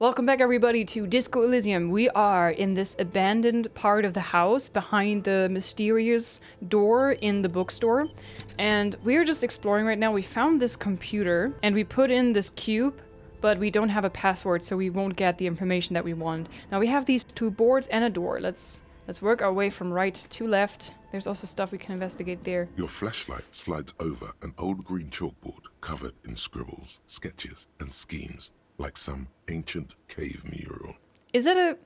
Welcome back everybody to Disco Elysium. We are in this abandoned part of the house behind the mysterious door in the bookstore. And we are just exploring right now. We found this computer and we put in this cube, but we don't have a password so we won't get the information that we want. Now we have these two boards and a door. Let's let's work our way from right to left. There's also stuff we can investigate there. Your flashlight slides over an old green chalkboard covered in scribbles, sketches, and schemes like some ancient cave mural. Is it a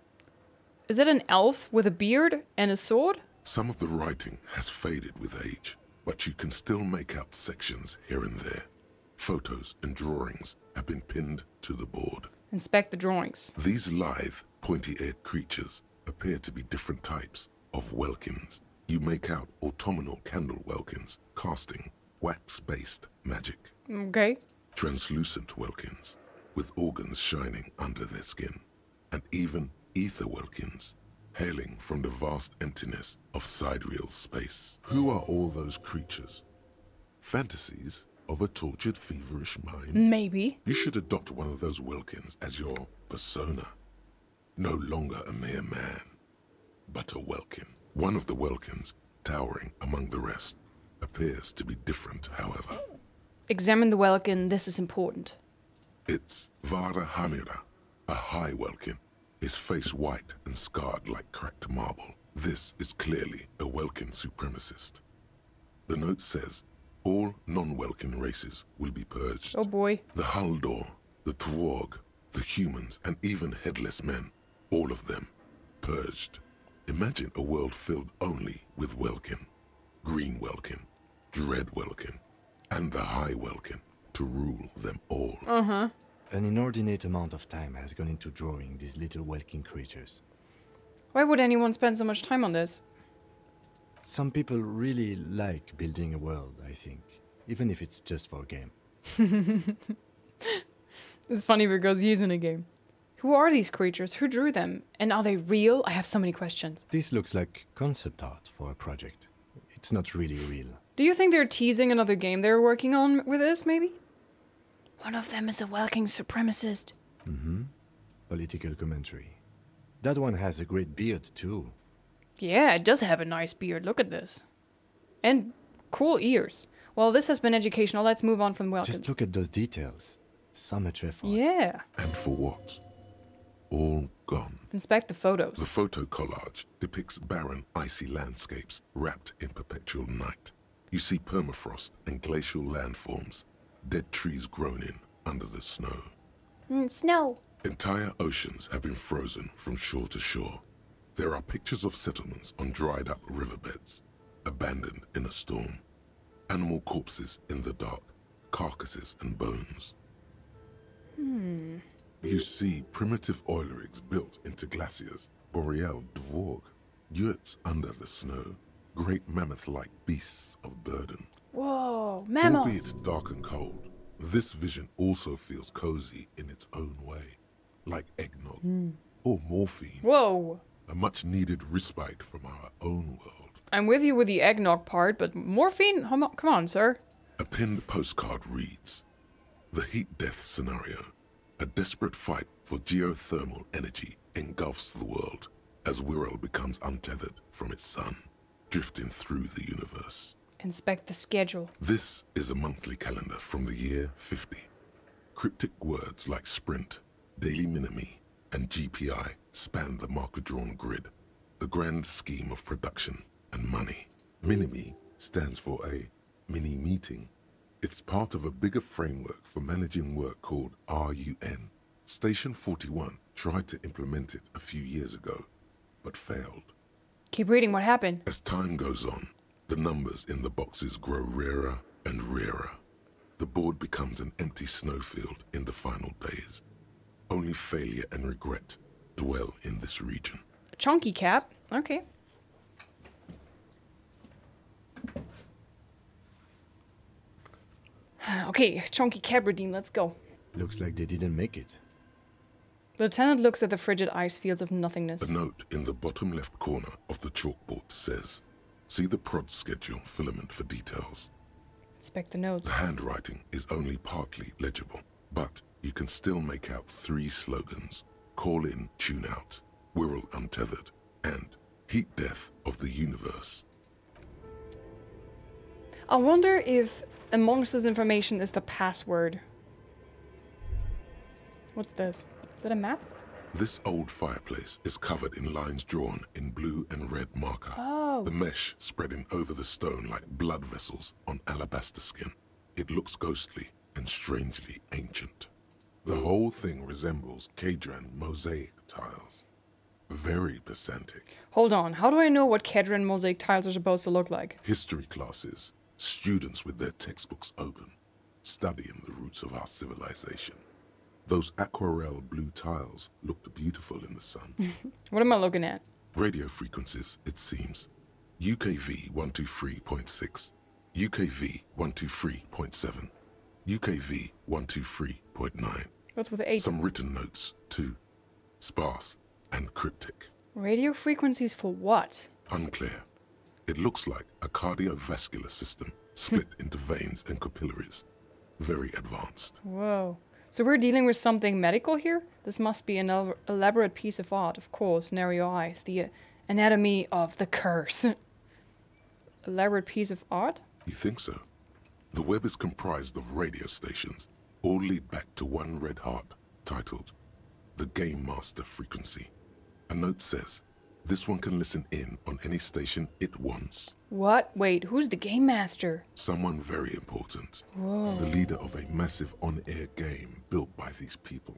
is it an elf with a beard and a sword? Some of the writing has faded with age, but you can still make out sections here and there. Photos and drawings have been pinned to the board. Inspect the drawings. These lithe, pointy-eared creatures appear to be different types of welkins. You make out autumnal candle welkins, casting wax-based magic. Okay. Translucent welkins, with organs shining under their skin, and even ether welkins, hailing from the vast emptiness of sidereal space. Who are all those creatures? Fantasies of a tortured, feverish mind? Maybe. You should adopt one of those Welkins as your persona. No longer a mere man, but a Welkin. One of the Welkins, towering among the rest, appears to be different, however. Examine the Welkin. This is important. It's Vara Hamira, a high Welkin, his face white and scarred like cracked marble. This is clearly a Welkin supremacist. The note says, all non-Welkin races will be purged. Oh boy. The Haldor, the Twarg, the humans, and even headless men, all of them, purged. Imagine a world filled only with Welkin, Green Welkin, Dread Welkin, and the High Welkin to rule them all. Uh-huh. An inordinate amount of time has gone into drawing these little welkin creatures. Why would anyone spend so much time on this? Some people really like building a world, I think, even if it's just for a game. It's funny because he's in a game. Who are these creatures? Who drew them? And are they real? I have so many questions. This looks like concept art for a project. It's not really real. Do you think they're teasing another game they're working on with this, maybe? One of them is a Welkin supremacist. Mm-hmm. Political commentary. That one has a great beard, too. Yeah, it does have a nice beard. Look at this. And cool ears. Well, this has been educational. Let's move on from Welkin. Just look at those details. So much effort. Yeah. And for what? All gone. Inspect the photos. The photo collage depicts barren, icy landscapes wrapped in perpetual night. You see permafrost and glacial landforms, dead trees groaning under the snow. Mm, snow. Entire oceans have been frozen from shore to shore. There are pictures of settlements on dried up riverbeds, abandoned in a storm. Animal corpses in the dark, carcasses and bones. Hmm. You see primitive oil rigs built into glaciers, boreal dvorg, yurts under the snow, great mammoth-like beasts of burden. Whoa, mammals. Albeit dark and cold, this vision also feels cozy in its own way, like eggnog hmm. or morphine, Whoa. a much-needed respite from our own world. I'm with you with the eggnog part, but morphine? Come on, come on sir. A pinned postcard reads, The heat death scenario, a desperate fight for geothermal energy engulfs the world as Wirral becomes untethered from its sun, drifting through the universe. Inspect the schedule. This is a monthly calendar from the year 50. Cryptic words like sprint, daily minimi, and GPI span the marker-drawn grid, the grand scheme of production and money. Minimi stands for a mini meeting. It's part of a bigger framework for managing work called RUN. Station 41 tried to implement it a few years ago, but failed. Keep reading what happened. As time goes on, the numbers in the boxes grow rarer and rarer. The board becomes an empty snowfield in the final days. Only failure and regret dwell in this region. Chunky cap. Okay. Okay, Chunky Cabradine, let's go. Looks like they didn't make it. The Lieutenant looks at the frigid ice fields of nothingness. A note in the bottom left corner of the chalkboard says, See the prod schedule filament for details. Inspect the notes. The handwriting is only partly legible, but you can still make out three slogans Call in, tune out, Wirral Untethered, and Heat Death of the Universe. I wonder if amongst this information is the password. What's this? Is it a map? This old fireplace is covered in lines drawn in blue and red marker. Oh. The mesh spreading over the stone like blood vessels on alabaster skin. It looks ghostly and strangely ancient. The whole thing resembles Kedran mosaic tiles. Very pesantic. Hold on. How do I know what Kedran mosaic tiles are supposed to look like? History classes, students with their textbooks open, studying the roots of our civilization. Those aquarelle blue tiles looked beautiful in the sun. What am I looking at? Radio frequencies, it seems. UKV 123.6, UKV 123.7, UKV 123.9. What's with the H? Some written notes, too. Sparse and cryptic. Radio frequencies for what? Unclear. It looks like a cardiovascular system split into veins and capillaries. Very advanced. Whoa. So we're dealing with something medical here? This must be an el- elaborate piece of art, of course. Nario Eyes, the uh, anatomy of the curse. elaborate piece of art? You think so? The web is comprised of radio stations, all lead back to one red heart, titled The Game Master Frequency. A note says, this one can listen in on any station it wants. What? Wait, who's the game master? Someone very important. Whoa. The leader of a massive on-air game built by these people.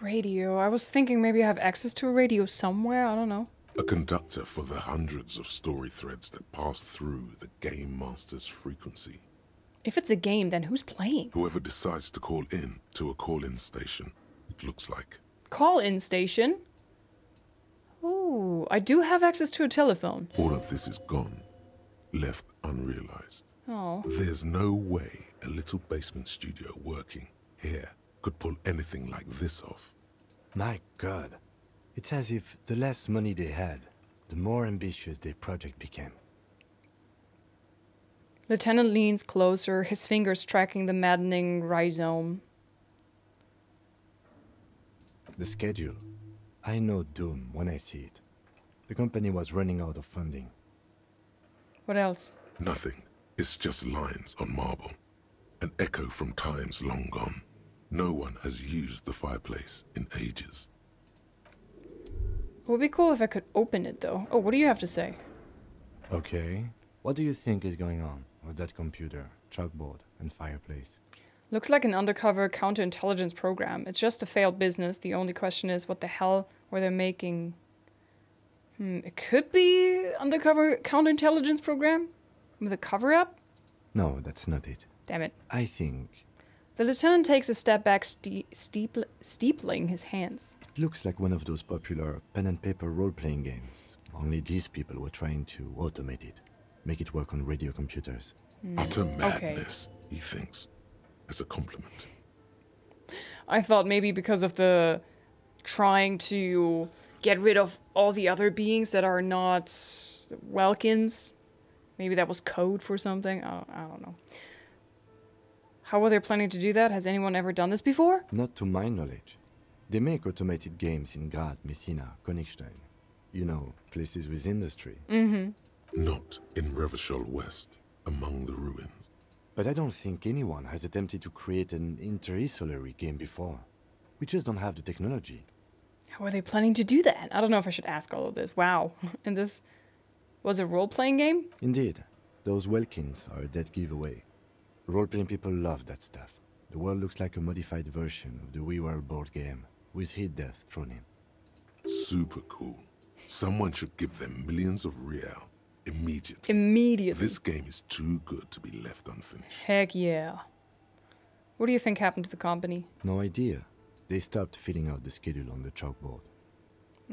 Radio. I was thinking maybe I have access to a radio somewhere. I don't know. A conductor for the hundreds of story threads that pass through the Game Master's frequency. If it's a game, then who's playing? Whoever decides to call in to a call-in station, it looks like. Call in station? Oh, I do have access to a telephone. All of this is gone, left unrealized. Oh. There's no way a little basement studio working here could pull anything like this off. My god. It's as if the less money they had, the more ambitious their project became. Lieutenant leans closer, his fingers tracking the maddening rhizome. The schedule. I know Doom when I see it. The company was running out of funding. What else? Nothing. It's just lines on marble. An echo from times long gone. No one has used the fireplace in ages. It would be cool if I could open it, though. Oh, what do you have to say? Okay. What do you think is going on with that computer, chalkboard, and fireplace? Looks like an undercover counterintelligence program. It's just a failed business. The only question is what the hell were they making? Hmm, it could be undercover counterintelligence program with a cover up. No, that's not it. Damn it. I think The lieutenant takes a step back, ste- steepl- steepling his hands. it looks like one of those popular pen and paper role playing games. Only these people were trying to automate it, make it work on radio computers. Utter madness, he thinks, as a compliment. I thought maybe because of the trying to get rid of all the other beings that are not Welkins. Maybe that was code for something. I don't, I don't know. How are they planning to do that? Has anyone ever done this before? Not to my knowledge. They make automated games in Graad, Messina, Königstein. You know, places with industry. Mm-hmm. Not in Revachol West, among the ruins. But I don't think anyone has attempted to create an interisolary game before. We just don't have the technology. How are they planning to do that? I don't know if I should ask all of this. Wow. And this was a role playing game? Indeed, those Welkins are a dead giveaway. Role-playing people love that stuff. The world looks like a modified version of the We Were board game, with heat death thrown in. Super cool. Someone should give them millions of real immediately. Immediately. This game is too good to be left unfinished. Heck yeah. What do you think happened to the company? No idea. They stopped filling out the schedule on the chalkboard.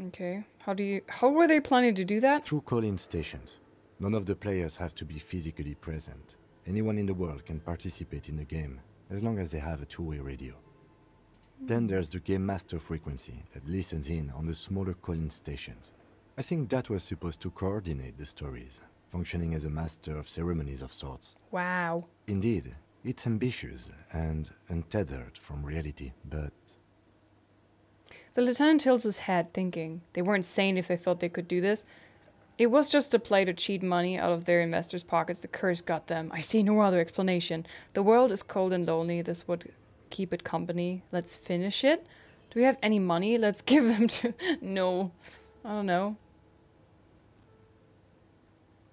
Okay. How do you how were they planning to do that? Through call-in stations. None of the players have to be physically present. Anyone in the world can participate in the game, as long as they have a two-way radio. Then there's the Game Master frequency that listens in on the smaller call-in stations. I think that was supposed to coordinate the stories. functioning as a master of ceremonies of sorts. Wow. Indeed, it's ambitious and untethered from reality, but The lieutenant tilts his head, thinking they weren't sane if they thought they could do this. It was just a play to cheat money out of their investors' pockets. The curse got them. I see no other explanation. The world is cold and lonely. This would keep it company. Let's finish it. Do we have any money? Let's give them to. No. I don't know.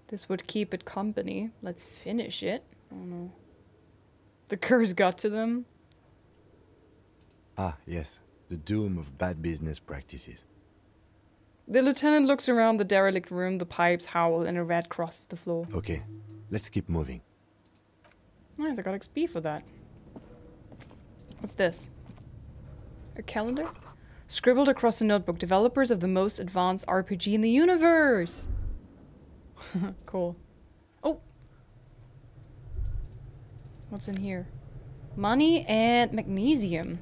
This would keep it company. Let's finish it. I don't. The curse got to them. ah, yes, the doom of bad business practices. The lieutenant looks around the derelict room, the pipes howl, and a rat crosses the floor. Okay, let's keep moving. Nice, I got XP for that. What's this? A calendar? Scribbled across a notebook, developers of the most advanced RPG in the universe! cool. Oh! What's in here? Money and magnesium.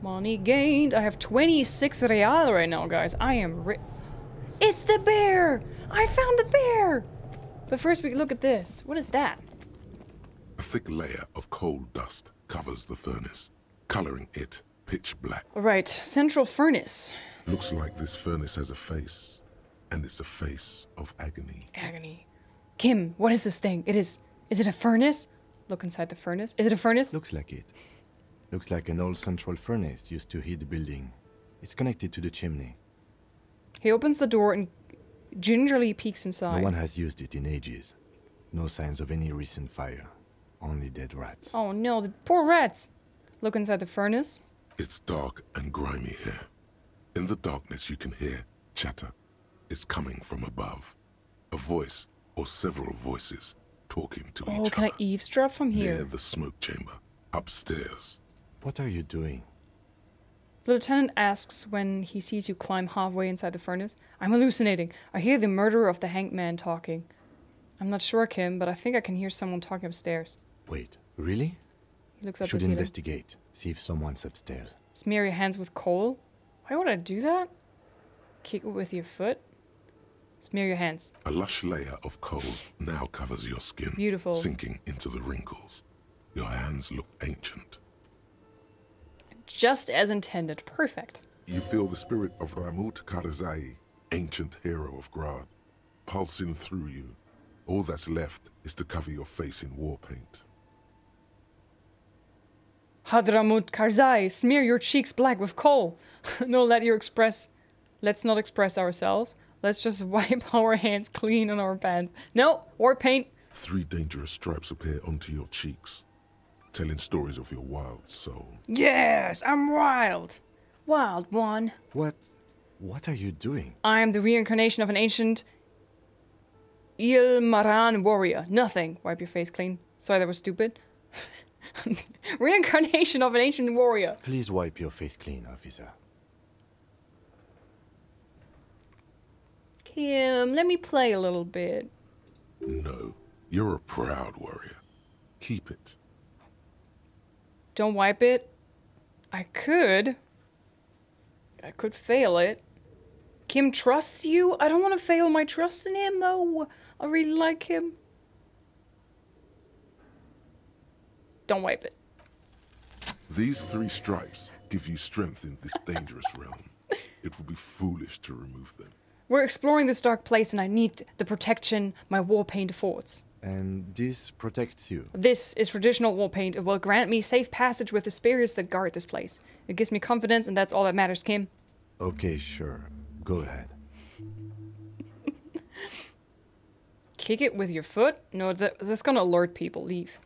Money gained. I have 26 real right now, guys. I am ri- It's the bear! I found the bear! But first we look at this. What is that? A thick layer of coal dust covers the furnace, coloring it pitch black. Right, central furnace. Looks like this furnace has a face, and it's a face of agony. Agony. Kim, what is this thing? It is. Is it a furnace? Look inside the furnace. Is it a furnace? Looks like it. Looks like an old central furnace used to heat the building. It's connected to the chimney. He opens the door and gingerly peeks inside. No one has used it in ages. No signs of any recent fire. Only dead rats. Oh no, the poor rats! Look inside the furnace. It's dark and grimy here. In the darkness, you can hear chatter. It's coming from above. A voice, or several voices, talking to Oh, each can I eavesdrop from here? Near here? the smoke chamber, upstairs. What are you doing? The lieutenant asks when he sees you climb halfway inside the furnace. I'm hallucinating. I hear the murderer of the hanged man talking. I'm not sure, Kim, but I think I can hear someone talking upstairs. Wait, really? He looks up Should investigate. See if someone's upstairs. Smear your hands with coal. Why would I do that? Kick it with your foot. Smear your hands. A lush layer of coal now covers your skin, Beautiful. sinking into the wrinkles. Your hands look ancient. Just as intended. Perfect. You feel the spirit of Ramut Karzai, ancient hero of Graad, pulsing through you. All that's left is to cover your face in war paint. Hadramut Karzai, smear your cheeks black with coal. no, let you express. Let's not express ourselves. Let's just wipe our hands clean on our pants. No, war paint. Three dangerous stripes appear onto your cheeks, telling stories of your wild soul. Yes, I'm wild. Wild one. What? What are you doing? I am the reincarnation of an ancient Ilmaran warrior. Nothing. Wipe your face clean. Sorry, that was stupid. reincarnation of an ancient warrior. Please wipe your face clean, officer. Kim, let me play a little bit. No, you're a proud warrior. Keep it. Don't wipe it. I could. I could fail it. Kim trusts you? I don't want to fail my trust in him, though. I really like him. Don't wipe it. These three stripes give you strength in this dangerous realm. It would be foolish to remove them. We're exploring this dark place, and I need the protection my war paint affords. And this protects you. This is traditional war paint. It will grant me safe passage with the spirits that guard this place. It gives me confidence, and that's all that matters, Kim. Okay, sure. Go ahead. Kick it with your foot? No, that, that's gonna alert people. Leave.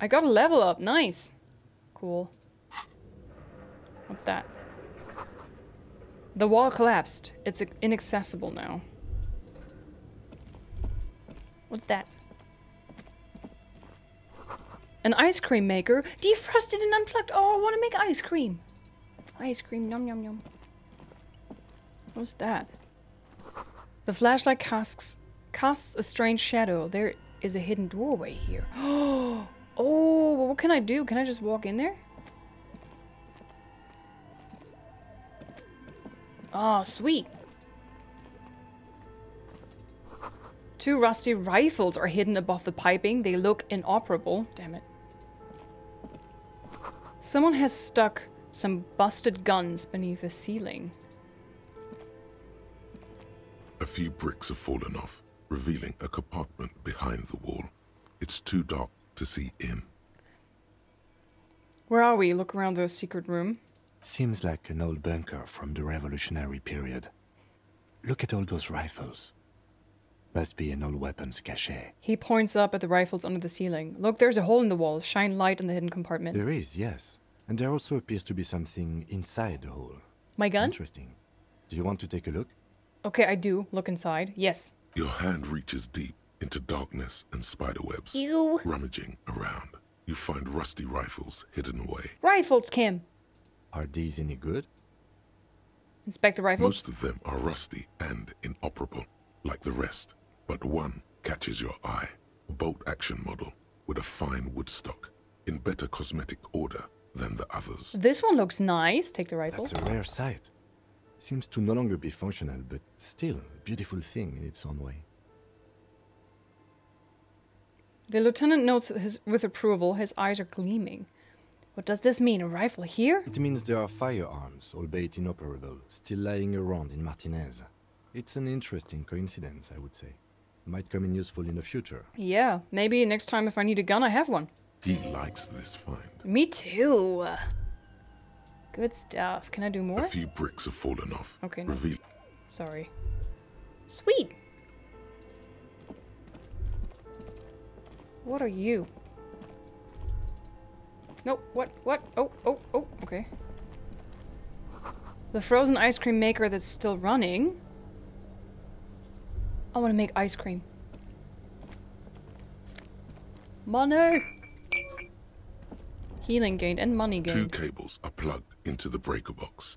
I got a level up. Nice. Cool. What's that? The wall collapsed. It's inaccessible now. What's that? An ice cream maker? Defrosted and unplugged. Oh, I want to make ice cream. Ice cream. Yum, yum, yum. What's that? The flashlight casts casts a strange shadow. There is a hidden doorway here. Oh, Oh, well, what can I do? Can I just walk in there? Oh, sweet. Two rusty rifles are hidden above the piping. They look inoperable. Damn it. Someone has stuck some busted guns beneath the ceiling. A few bricks have fallen off, revealing a compartment behind the wall. It's too dark to see him. Where are we? Look around the secret room. Seems like an old bunker from the revolutionary period. Look at all those rifles. Must be an old weapons cache. He points up at the rifles under the ceiling. Look, there's a hole in the wall. Shine light in the hidden compartment. There is, yes. And there also appears to be something inside the hole. My gun? Interesting. Do you want to take a look? Okay, I do. Look inside. Yes. Your hand reaches deep into darkness and spiderwebs. You. Rummaging around, you find rusty rifles hidden away. Rifles, Kim. Are these any good? Inspect the rifles. Most of them are rusty and inoperable, like the rest. But one catches your eye. A bolt action model with a fine wood stock, in better cosmetic order than the others. This one looks nice. Take the rifle. That's a rare sight. Seems to no longer be functional, but still a beautiful thing in its own way. The lieutenant notes his, with approval. His eyes are gleaming. What does this mean? A rifle here? It means there are firearms, albeit inoperable, still lying around in Martinez. It's an interesting coincidence, I would say. Might come in useful in the future. Yeah, maybe next time if I need a gun, I have one. He likes this find. Me too. Good stuff. Can I do more? A few bricks have fallen off, Okay, no. reveal Sorry. Sweet. What are you? Nope. What? What? Oh, oh, oh. Okay. The frozen ice cream maker that's still running. I want to make ice cream. Money! Healing gained and money gained. two cables are plugged into the breaker box.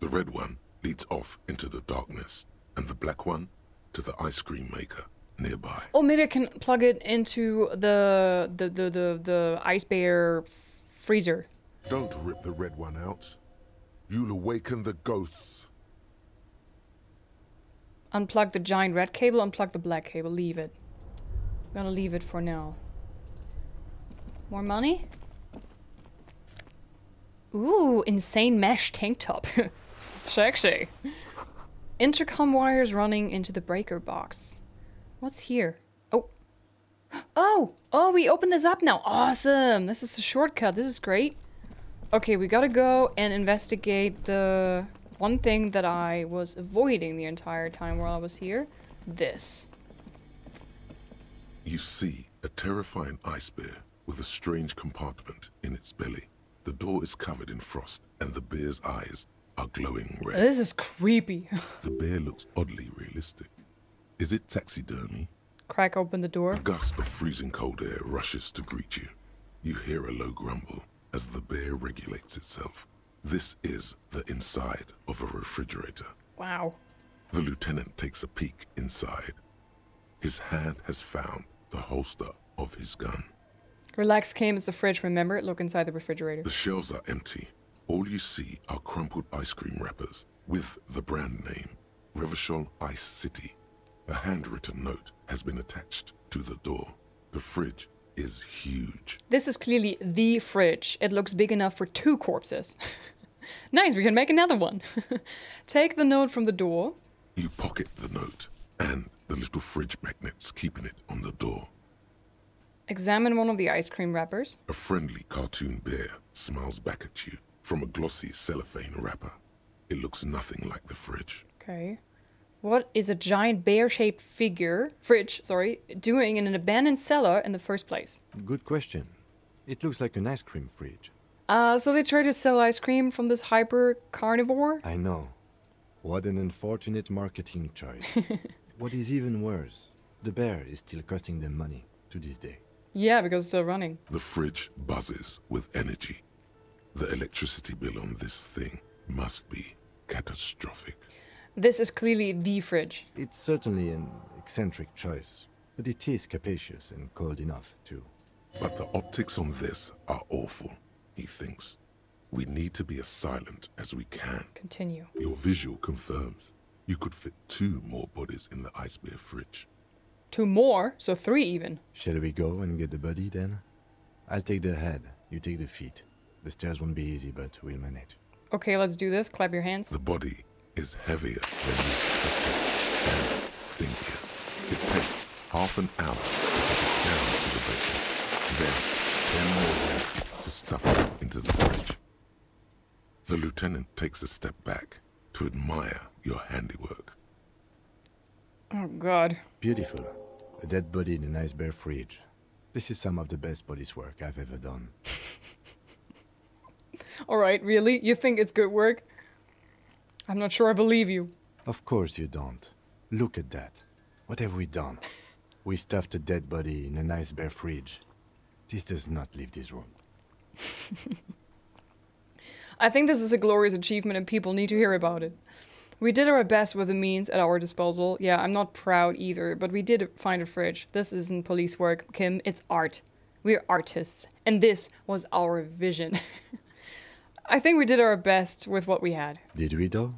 The red one leads off into the darkness, and the black one to the ice cream maker nearby. Oh, maybe I can plug it into the the the the, the ice bear freezer. Don't rip the red one out. You'll awaken the ghosts. Unplug the giant red cable, unplug the black cable, leave it. I'm gonna leave it for now. More money? Ooh, insane mesh tank top. Sexy. Intercom wires running into the breaker box. What's here? Oh. Oh! Oh, we open this up now. Awesome! This is a shortcut. This is great. Okay, we gotta go and investigate the one thing that I was avoiding the entire time while I was here. This. You see a terrifying ice bear with a strange compartment in its belly. The door is covered in frost, and the bear's eyes are glowing red. This is creepy. The bear looks oddly realistic. Is it taxidermy? Crack open the door. A gust of freezing cold air rushes to greet you. You hear a low grumble as the bear regulates itself. This is the inside of a refrigerator. Wow. The lieutenant takes a peek inside. His hand has found the holster of his gun. Relax came as the fridge, remember? It? Look inside the refrigerator. The shelves are empty. All you see are crumpled ice cream wrappers with the brand name Revachol Ice City. A handwritten note has been attached to the door. The fridge is huge. This is clearly the fridge. It looks big enough for two corpses. nice, we can make another one. Take the note from the door. You pocket the note and the little fridge magnets keeping it on the door. Examine one of the ice cream wrappers. A friendly cartoon bear smiles back at you from a glossy cellophane wrapper. It looks nothing like the fridge. Okay. What is a giant bear-shaped figure, fridge, sorry, doing in an abandoned cellar in the first place? Good question. It looks like an ice cream fridge. Uh, so they try to sell ice cream from this hyper carnivore? I know. What an unfortunate marketing choice. what is even worse, the bear is still costing them money to this day. Yeah, because it's still running. The fridge buzzes with energy. The electricity bill on this thing must be catastrophic. This is clearly the fridge. It's certainly an eccentric choice, but it is capacious and cold enough, too. But the optics on this are awful, he thinks. We need to be as silent as we can. Continue. Your visual confirms you could fit two more bodies in the ice bear fridge. Two more, so three even. Shall we go and get the body then? I'll take the head, you take the feet. The stairs won't be easy, but we'll manage. Okay, let's do this. Clap your hands. The body is heavier than you expected and stinkier. It takes half an hour to get it down to the basement. Then, ten more minutes to stuff it into the fridge. The lieutenant takes a step back to admire your handiwork. Oh god. Beautiful. A dead body in a nice bear fridge. This is some of the best police work I've ever done. Alright, really? You think it's good work? I'm not sure I believe you. Of course you don't. Look at that. What have we done? We stuffed a dead body in a nice bear fridge. This does not leave this room. I think this is a glorious achievement and people need to hear about it. We did our best with the means at our disposal. Yeah, I'm not proud either, but we did find a fridge. This isn't police work, Kim, it's art. We're artists, and this was our vision. I think we did our best with what we had. Did we though?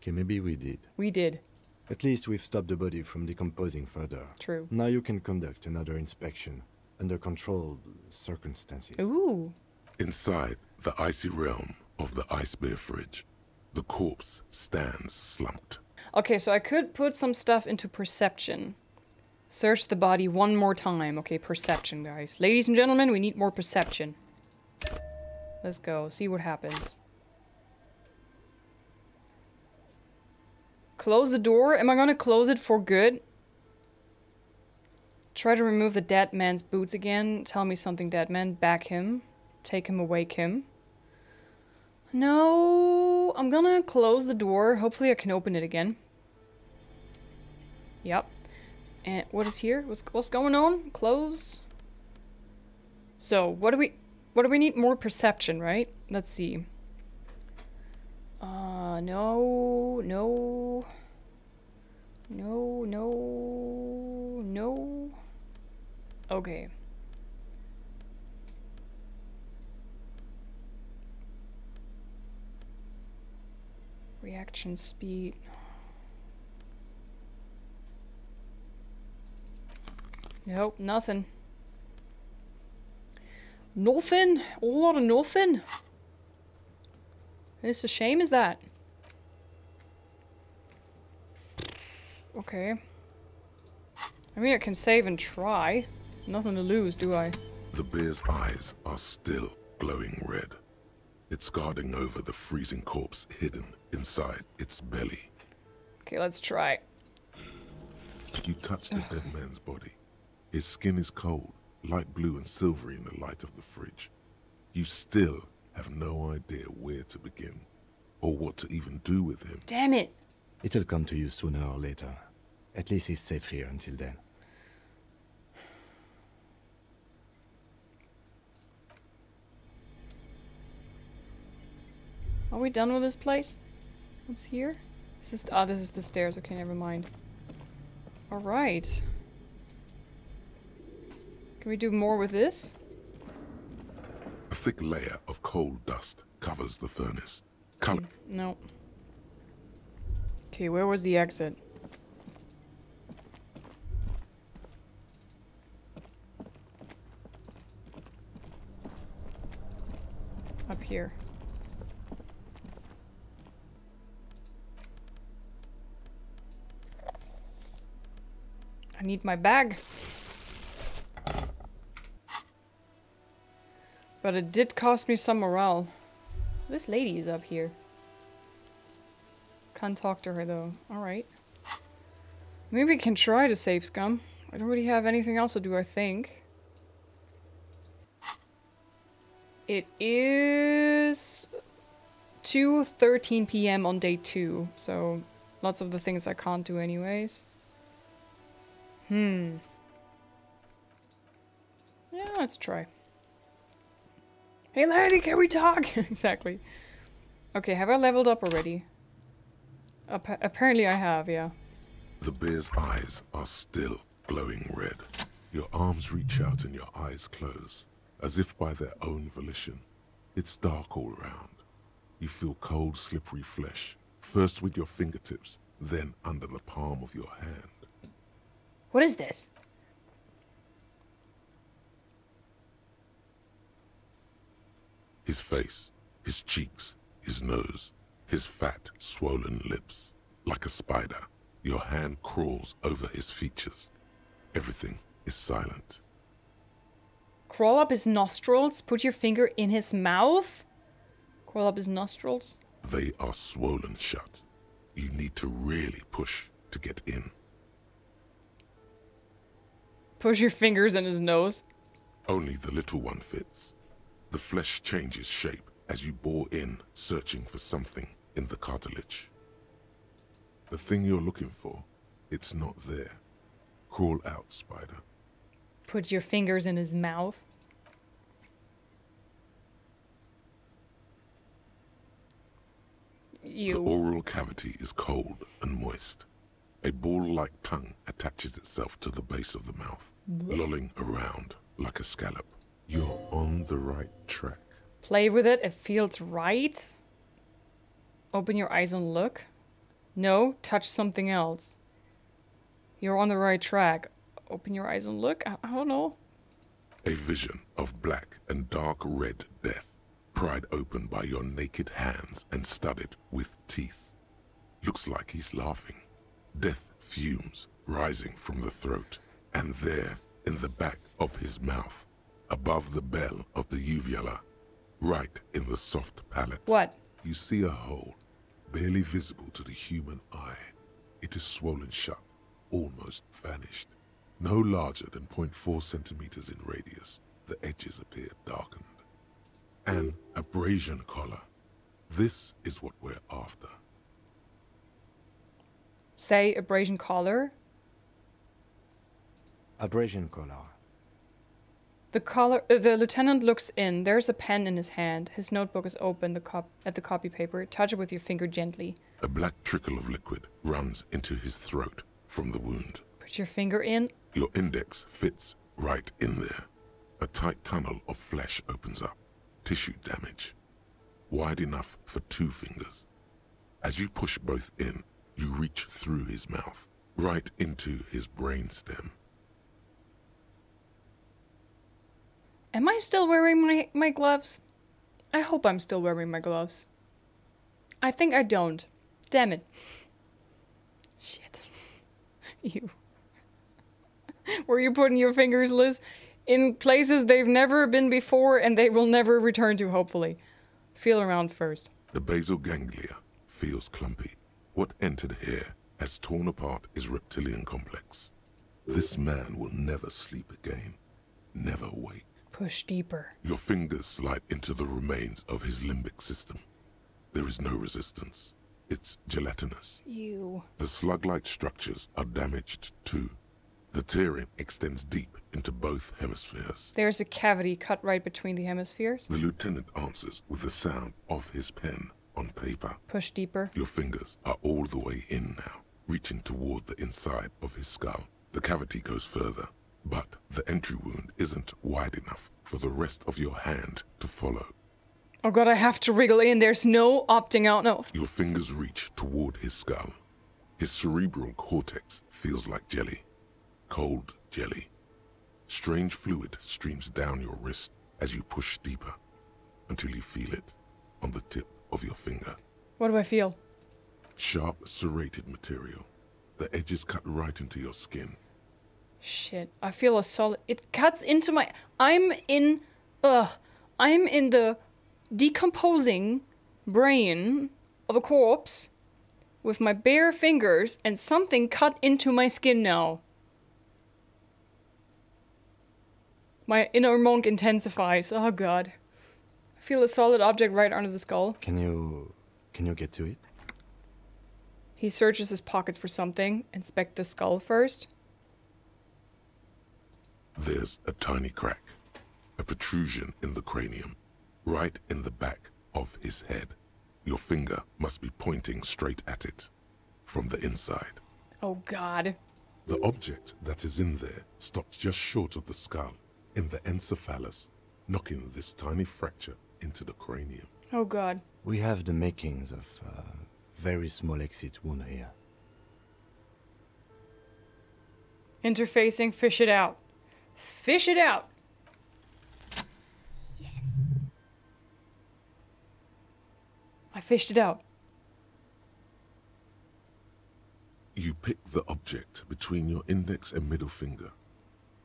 Okay, maybe we did. We did. At least we've stopped the body from decomposing further. True. Now you can conduct another inspection under controlled circumstances. Ooh. Inside the icy realm of the ice bear fridge, the corpse stands slumped. Okay, so I could put some stuff into perception. Search the body one more time. Okay, perception, guys. Ladies and gentlemen, we need more perception. Let's go, see what happens. Close the door? Am I gonna close it for good? Try to remove the dead man's boots again. Tell me something, dead man. Back him. Take him away, Kim. No, I'm gonna close the door. Hopefully I can open it again. Yep. And what is here? What's what's going on? Close. So what do we what do we need? More perception, right? Let's see. Uh no, no. No, no, no. Okay. Reaction speed. Nope, nothing. Nothing? A lot of nothing? It's a shame, is that? Okay. I mean, I can save and try. Nothing to lose, do I? The bear's eyes are still glowing red. It's guarding over the freezing corpse hidden inside its belly. Okay, let's try. You touch the dead man's body. His skin is cold, light blue and silvery in the light of the fridge. You still have no idea where to begin, or what to even do with him. Damn it! It'll come to you sooner or later. At least he's safe here until then. Are we done with this place? What's here? This is ah, this is the stairs. Okay, never mind. All right. Can we do more with this? A thick layer of coal dust covers the furnace. Color mm, No. Okay, where was the exit? Up here. I need my bag. But it did cost me some morale. This lady is up here. Can't talk to her though. Alright. Maybe we can try to save scum. I don't really have anything else to do, I think. It is 2.13 p.m. on day 2, so lots of the things I can't do anyways. Hmm. Yeah, let's try. Hey lady, can we talk? exactly. Okay, have I leveled up already? Appa apparently I have, yeah. The bear's eyes are still glowing red. Your arms reach out and your eyes close, as if by their own volition. It's dark all around. You feel cold, slippery flesh, first with your fingertips, then under the palm of your hand. What is this? His face, his cheeks, his nose, his fat, swollen lips. Like a spider, your hand crawls over his features. Everything is silent. Crawl up his nostrils, put your finger in his mouth. Crawl up his nostrils. They are swollen shut. You need to really push to get in. Push your fingers in his nose. Only the little one fits. The flesh changes shape as you bore in, searching for something in the cartilage. The thing you're looking for, it's not there. Crawl out, spider. Put your fingers in his mouth. You. The oral cavity is cold and moist. A ball-like tongue attaches itself to the base of the mouth, lolling around like a scallop. You're on the right track. Play with it. It feels right. Open your eyes and look. No, touch something else. You're on the right track. Open your eyes and look. I, I don't know. A vision of black and dark red death, pried open by your naked hands and studded with teeth. Looks like he's laughing. Death fumes rising from the throat, and there, in the back of his mouth, above the bell of the uvula, right in the soft palate. What? You see a hole, barely visible to the human eye. It is swollen shut, almost vanished. No larger than 0.4 centimeters in radius, the edges appear darkened. An abrasion collar. This is what we're after. Say abrasion collar. Abrasion collar. The collar. Uh, the lieutenant looks in. There's a pen in his hand. His notebook is open. The cop at the copy paper. Touch it with your finger gently. A black trickle of liquid runs into his throat from the wound. Put your finger in. Your index fits right in there. A tight tunnel of flesh opens up. Tissue damage. Wide enough for two fingers. As you push both in, you reach through his mouth, right into his brainstem. Am I still wearing my my gloves? I hope I'm still wearing my gloves. I think I don't. Damn it. Shit. you. Were you putting your fingers, Lizz? In places they've never been before and they will never return to, hopefully. Feel around first. The basal ganglia feels clumpy. What entered here has torn apart his reptilian complex. This man will never sleep again. Never wake. Push deeper. Your fingers slide into the remains of his limbic system. There is no resistance. It's gelatinous. You. The slug-like structures are damaged too. The tearing extends deep into both hemispheres. There's a cavity cut right between the hemispheres. The lieutenant answers with the sound of his pen on paper. Push deeper. Your fingers are all the way in now, reaching toward the inside of his skull. The cavity goes further, but the entry wound isn't wide enough for the rest of your hand to follow. Oh god, I have to wriggle in. There's no opting out. No. Your fingers reach toward his skull. His cerebral cortex feels like jelly. Cold jelly. Strange fluid streams down your wrist as you push deeper until you feel it on the tip of your finger. What do I feel? Sharp, serrated material. The edges cut right into your skin. Shit, I feel a solid. It cuts into my. I'm in. Ugh. I'm in the decomposing brain of a corpse with my bare fingers and something cut into my skin now. My inner monk intensifies. Oh god. I feel a solid object right under the skull. Can you can you get to it? He searches his pockets for something. Inspect the skull first. There's a tiny crack, a protrusion in the cranium, right in the back of his head. Your finger must be pointing straight at it, from the inside. Oh god. The object that is in there stops just short of the skull, in the encephalus, knocking this tiny fracture into the cranium. Oh god. We have the makings of a very small exit wound here. Interfacing, fish it out. Fish it out! Yes. I fished it out. You pick the object between your index and middle finger.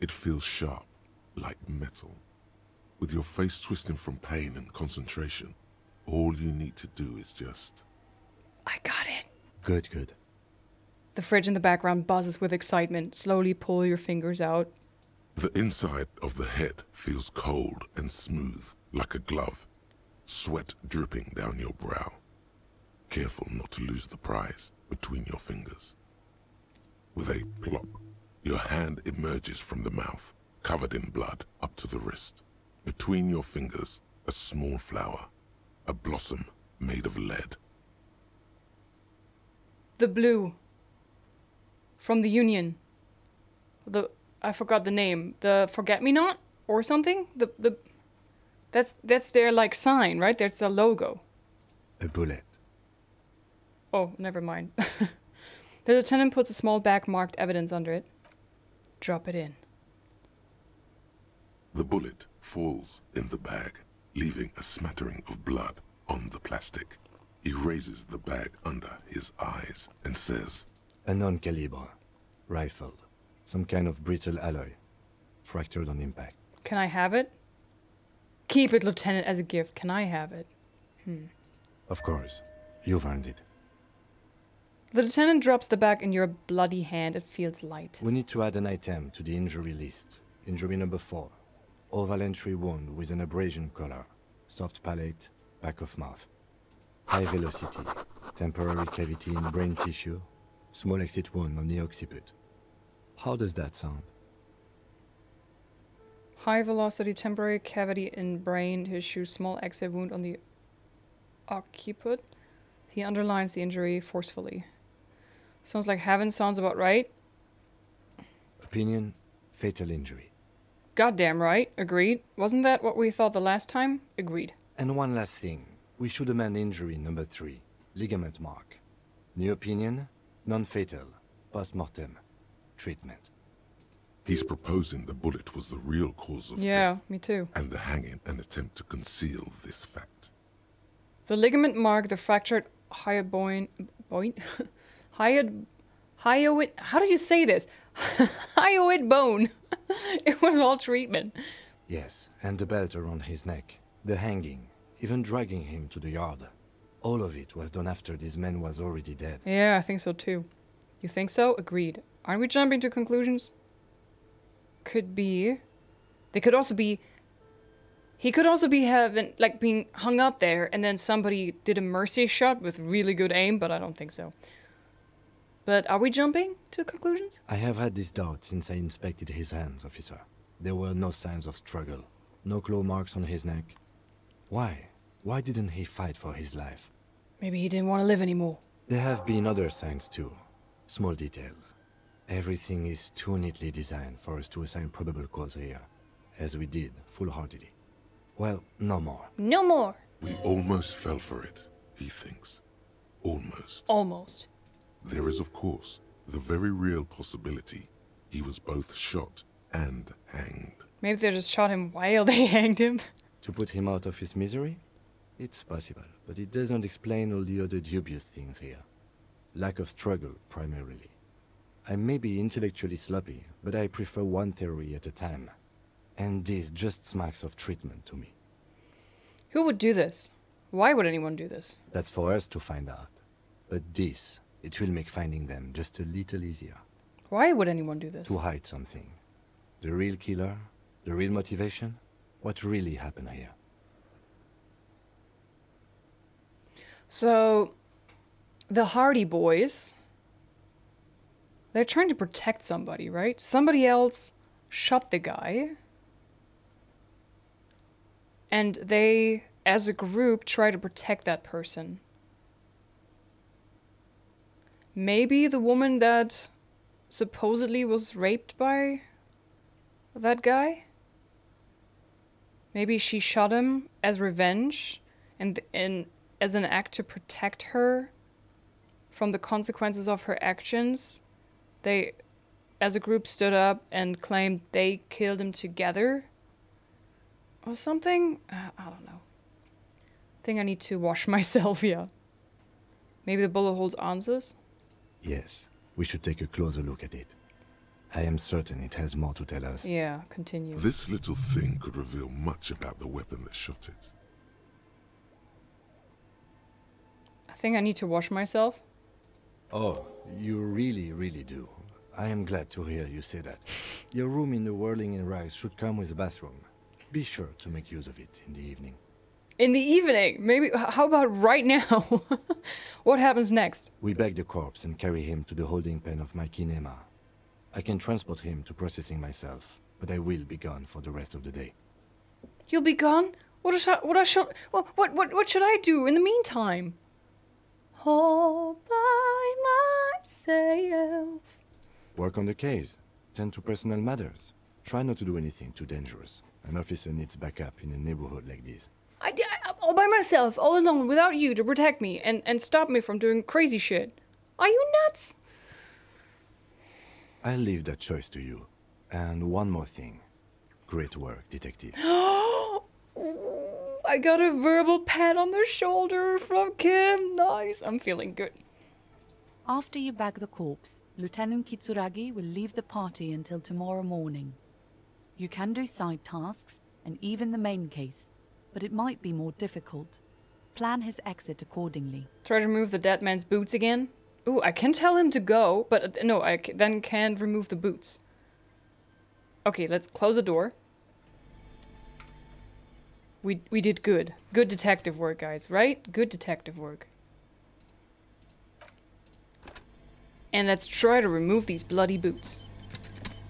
It feels sharp, like metal. With your face twisting from pain and concentration, all you need to do is just. I got it. Good, good. The fridge in the background buzzes with excitement. Slowly pull your fingers out. The inside of the head feels cold and smooth, like a glove. Sweat dripping down your brow. Careful not to lose the prize between your fingers. With a plop, your hand emerges from the mouth, covered in blood up to the wrist. Between your fingers, a small flower, a blossom made of lead. The blue. From the Union. The I forgot the name. The Forget Me Not or something? The the That's that's their like sign, right? That's their logo. A bullet. Oh, never mind. the lieutenant puts a small bag marked evidence under it. Drop it in. The bullet falls in the bag, leaving a smattering of blood on the plastic. He raises the bag under his eyes and says, A non-caliber. Rifle. Some kind of brittle alloy. Fractured on impact. Can I have it? Keep it, Lieutenant, as a gift. Can I have it? Hmm. Of course. You've earned it. The lieutenant drops the bag in your bloody hand. It feels light. We need to add an item to the injury list. Injury number four. Oval entry wound with an abrasion collar. Soft palate, back of mouth. High velocity. Temporary cavity in brain tissue. Small exit wound on the occiput. How does that sound? High velocity temporary cavity in brain tissue, small exit wound on the occiput. He underlines the injury forcefully. Sounds like heaven sounds about right. Opinion, fatal injury. Goddamn right. Agreed. Wasn't that what we thought the last time? Agreed. And one last thing. We should amend injury number three. Ligature mark. New opinion, non-fatal. Post-mortem. Treatment. He's proposing the bullet was the real cause of Yeah, death, me too. and the hanging an attempt to conceal this fact. The ligature mark the fractured hyoid bone, hyoid hyoid how do you say this? hyoid bone. it was all treatment. Yes, and the belt around his neck. The hanging. Even dragging him to the yard. All of it was done after this man was already dead. Yeah, I think so too. You think so? Agreed. Aren't we jumping to conclusions? Could be. They could also be. He could also be having like being hung up there, and then somebody did a mercy shot with really good aim, but I don't think so. But are we jumping to conclusions? I have had this doubt since I inspected his hands, officer. There were no signs of struggle. No claw marks on his neck. Why? Why didn't he fight for his life? Maybe he didn't want to live anymore. There have been other signs too. Small details. Everything is too neatly designed for us to assign probable cause here, as we did, foolhardily. Well, no more. No more. We almost fell for it, he thinks. Almost. Almost. There is, of course, the very real possibility he was both shot and hanged. Maybe they just shot him while they hanged him. To put him out of his misery? It's possible, but it doesn't explain all the other dubious things here. Lack of struggle, primarily. I may be intellectually sloppy, but I prefer one theory at a time. And this just smacks of treatment to me. Who would do this? Why would anyone do this? That's for us to find out. But this, it will make finding them just a little easier. Why would anyone do this? To hide something. The real killer? The real motivation? What really happened here? So, the Hardy Boys, they're trying to protect somebody, right? Somebody else shot the guy. And they, as a group, try to protect that person. Maybe the woman that supposedly was raped by that guy? Maybe she shot him as revenge and and as an act to protect her from the consequences of her actions. They as a group stood up and claimed they killed him together or something. Uh, I don't know. I think I need to wash myself, yeah. Maybe the bullet holds answers? Yes, we should take a closer look at it. I am certain it has more to tell us. Yeah, continue. This little thing could reveal much about the weapon that shot it. I think I need to wash myself. Oh, you really, really do. I am glad to hear you say that. Your room in the Whirling in Rags should come with a bathroom. Be sure to make use of it in the evening. In the evening, maybe. How about right now? what happens next? We bag the corpse and carry him to the holding pen of my Kineema. I can transport him to processing myself, but I will be gone for the rest of the day. You'll be gone. What should what I should what what what, should I do in the meantime? By myself. Work on the case. Tend to personal matters. Try not to do anything too dangerous. An officer needs backup in a neighborhood like this. I, I I'm all by myself, all alone, without you to protect me and and stop me from doing crazy shit. Are you nuts? I'll leave that choice to you. And one more thing. Great work, detective. I got a verbal pat on the shoulder from Kim. Nice. I'm feeling good. After you bag the corpse, Lieutenant Kitsuragi will leave the party until tomorrow morning. You can do side tasks and even the main case, but it might be more difficult. Plan his exit accordingly. Try to remove the dead man's boots again. Ooh, I can tell him to go, but uh, no, I then can't remove the boots. Okay, let's close the door. We we did good. Good detective work, guys, right? Good detective work. And let's try to remove these bloody boots.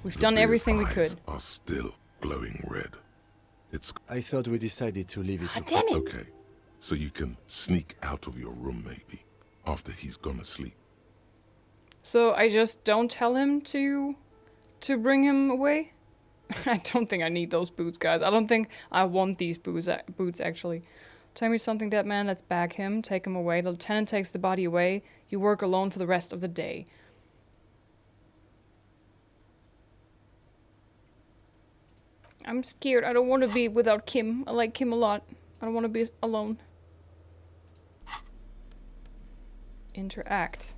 We've The done bear's everything we eyes could. Are still glowing red. It's I thought we decided to leave it Ah, to... damn it! okay. So you can sneak out of your room, maybe, after he's gone to sleep. So I just don't tell him to to bring him away. I don't think I need those boots, guys. I don't think I want these boots. Boots actually. Tell me something, dead man. Let's bag him. Take him away. The lieutenant takes the body away. You work alone for the rest of the day. I'm scared. I don't want to be without Kim. I like Kim a lot. I don't want to be alone. Interact.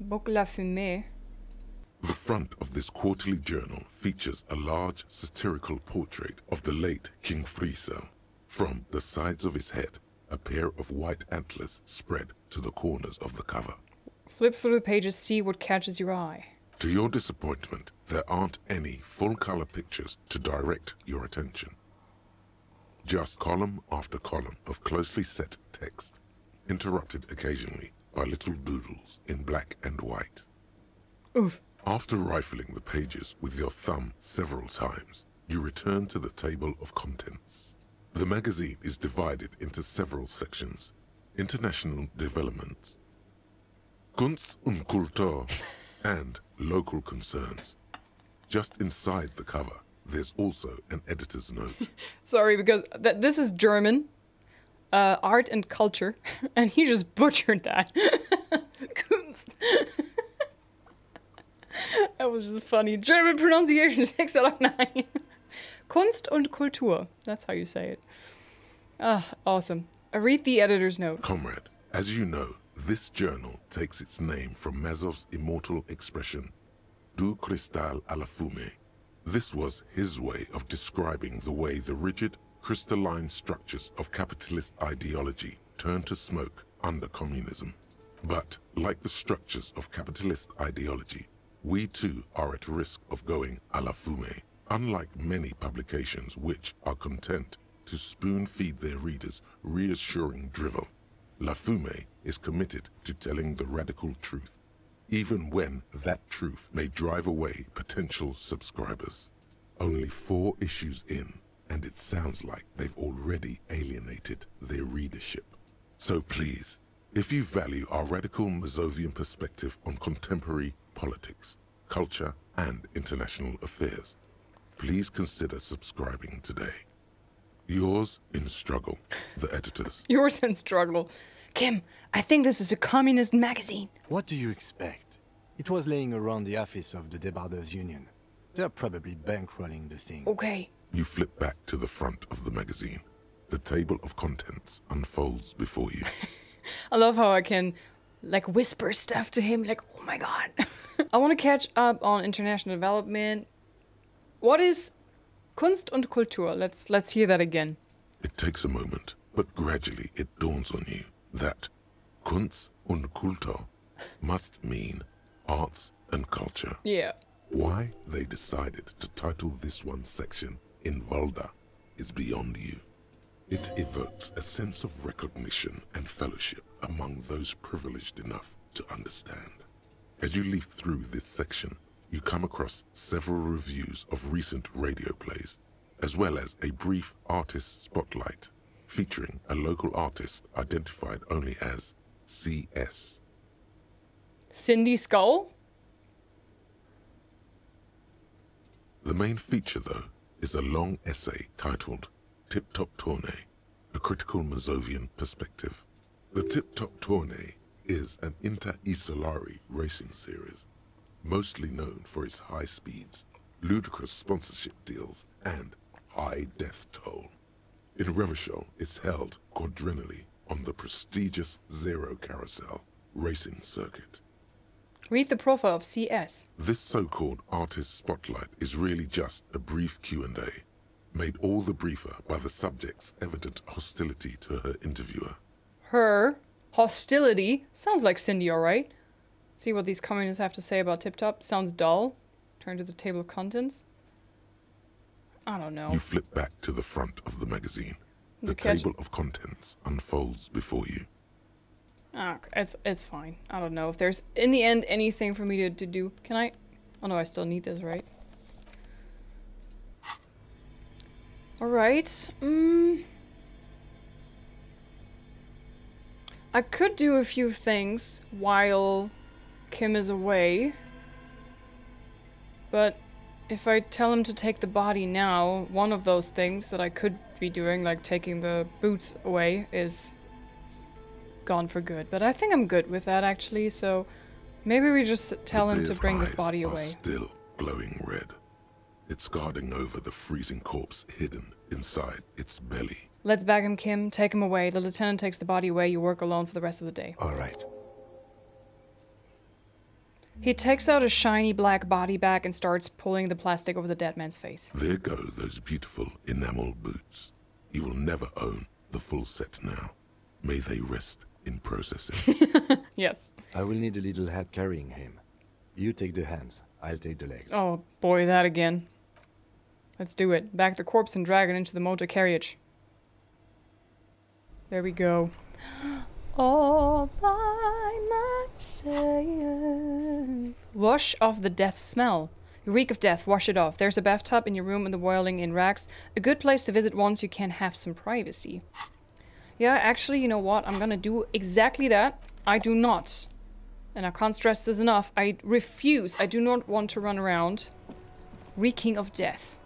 Book la fumée. The front of this quarterly journal features a large satirical portrait of the late King Frissel. From the sides of his head, a pair of white antlers spread to the corners of the cover. Flip through the pages, see what catches your eye. To your disappointment, there aren't any full color pictures to direct your attention. Just column after column of closely set text, interrupted occasionally by little doodles in black and white. Oof. After rifling the pages with your thumb several times, you return to the table of contents. The magazine is divided into several sections. International developments, Kunst und Kultur, and local concerns. Just inside the cover, there's also an editor's note. Sorry, because th- this is German. Uh, art and culture. And he just butchered that. Kunst. that was just funny. German pronunciation, 6 out of 9. Kunst und Kultur. That's how you say it. Ah, awesome. I read the editor's note. Comrade, as you know, this journal takes its name from Mazov's immortal expression, Du cristal a la fume. This was his way of describing the way the rigid, crystalline structures of capitalist ideology turn to smoke under communism. But, like the structures of capitalist ideology, we too are at risk of going a la fume, unlike many publications which are content to spoon feed their readers reassuring drivel. La Fume is committed to telling the radical truth, even when that truth may drive away potential subscribers. Only four issues in, and it sounds like they've already alienated their readership. So please, if you value our radical Mazovian perspective on contemporary politics, culture, and international affairs, please consider subscribing today. Yours in struggle, the editors. Yours in struggle. Kim, I think this is a communist magazine. What do you expect? It was laying around the office of the Debarders Union. They're probably bankrolling the thing. Okay. You flip back to the front of the magazine. The table of contents unfolds before you. I love how I can like whisper stuff to him like, "Oh my god." I want to catch up on international development. What is Kunst und Kultur? Let's let's hear that again. It takes a moment, but gradually it dawns on you that Kunst und Kultur must mean arts and culture. Yeah. Why they decided to title this one section in Volda is beyond you. It evokes a sense of recognition and fellowship among those privileged enough to understand. As you leaf through this section, you come across several reviews of recent radio plays, as well as a brief artist spotlight featuring a local artist identified only as CS. Cindy Skull? The main feature, though, is a long essay titled Tip Top Tourney, a critical Mazovian perspective. The Tip Top Tourney is an inter-isolary racing series, mostly known for its high speeds, ludicrous sponsorship deals, and high death toll. In Revachol, it's held quadrennially on the prestigious Zero Carousel racing circuit. Read the profile of CS. This so-called artist spotlight is really just a brief Q&A, made all the briefer by the subject's evident hostility to her interviewer. Her hostility sounds like Cindy, all right. See what these communists have to say about Tip Top. Sounds dull. Turn to the table of contents. I don't know. You flip back to the front of the magazine. The catch- table of contents unfolds before you. Ah, it's it's fine. I don't know if there's in the end anything for me to, to do. Can I? Oh no, I still need this, right? All right. Mm. I could do a few things while Kim is away. But if I tell him to take the body now, one of those things that I could be doing, like taking the boots away, is gone for good. But I think I'm good with that actually, so maybe we just tell him to bring this body away. still glowing red. It's guarding over the freezing corpse hidden inside its belly. Let's bag him, Kim. Take him away. The lieutenant takes the body away. You work alone for the rest of the day. All right. He takes out a shiny black body bag and starts pulling the plastic over the dead man's face. There go those beautiful enamel boots. You will never own the full set now. May they rest in processing. Yes. I will need a little help carrying him. You take the hands, I'll take the legs. Oh boy, that again. Let's do it. Back the corpse and drag it into the motor carriage. There we go. All by myself. Wash off the death smell. You reek of death, wash it off. There's a bathtub in your room in the Whirling in Rags. A good place to visit once you can have some privacy. Yeah, actually, you know what? I'm gonna do exactly that. I do not. And I can't stress this enough. I refuse. I do not want to run around reeking of death.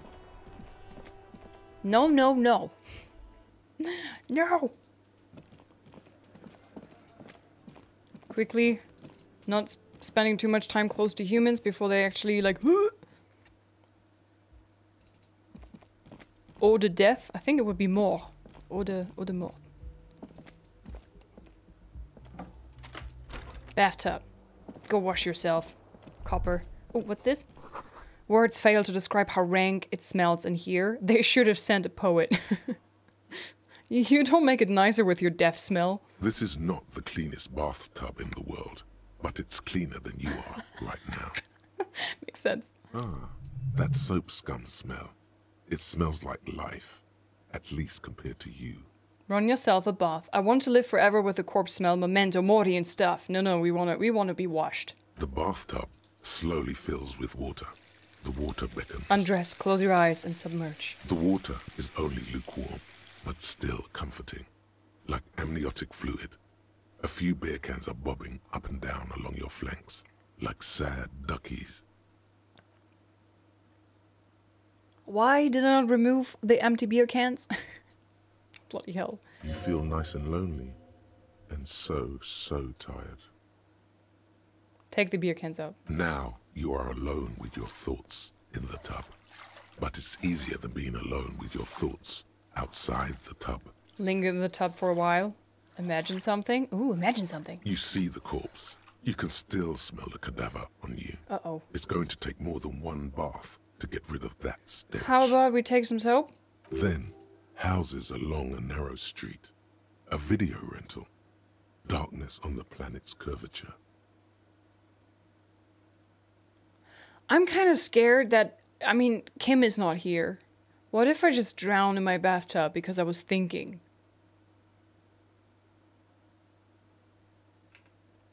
No, no, no. no. Quickly, not spending too much time close to humans before they actually like. Or the death. I think it would be more. Or the or the more. Bathtub. Go wash yourself. Copper. Oh, what's this? Words fail to describe how rank it smells in here. They should have sent a poet. you don't make it nicer with your death smell. this is not the cleanest bathtub in the world, but it's cleaner than you are right now. Makes sense. Ah, That soap scum smell. It smells like life, at least compared to you. Run yourself a bath. I want to live forever with the corpse smell, memento mori and stuff. No, no, we wanna we wanna be washed. The bathtub slowly fills with water. The water beckons. Undress, close your eyes, and submerge. The water is only lukewarm, but still comforting, like amniotic fluid. A few beer cans are bobbing up and down along your flanks, like sad duckies. Why did I not remove the empty beer cans? Bloody hell. You feel nice and lonely, and so, so tired. Take the beer cans out. Now you are alone with your thoughts in the tub. But it's easier than being alone with your thoughts outside the tub. Linger in the tub for a while. Imagine something. Ooh, imagine something. You see the corpse. You can still smell the cadaver on you. Uh oh. It's going to take more than one bath to get rid of that stench. How about we take some soap? Then, houses along a narrow street. A video rental. Darkness on the planet's curvature. I'm kind of scared that. I mean, Kim is not here. What if I just drown in my bathtub because I was thinking?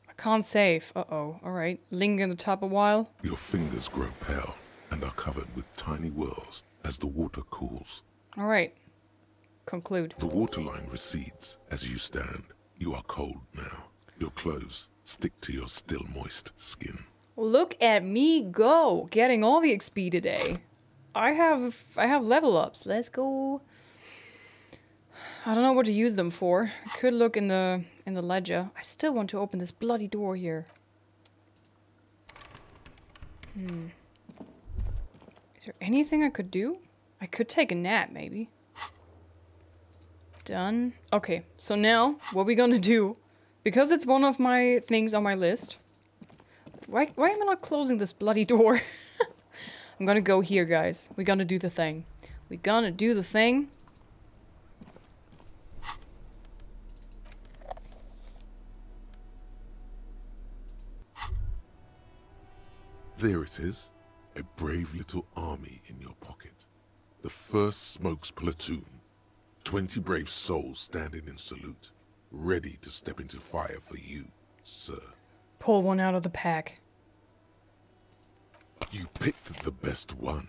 I can't save. Uh oh. Alright. Linger in the tub a while. Your fingers grow pale and are covered with tiny whirls as the water cools. Alright. Conclude. The waterline recedes as you stand. You are cold now. Your clothes stick to your still moist skin. Look at me go, getting all the XP today. I have I have level ups. Let's go. I don't know what to use them for. I could look in the in the ledger. I still want to open this bloody door here. Hmm. Is there anything I could do? I could take a nap, maybe. Done. Okay, so now what we gonna do? Because it's one of my things on my list. Why, why am I not closing this bloody door? I'm gonna go here, guys. We're gonna do the thing. We're gonna do the thing. There it is. A brave little army in your pocket. The first Smokes platoon. Twenty brave souls standing in salute, ready to step into fire for you, sir. Pull one out of the pack. You picked the best one.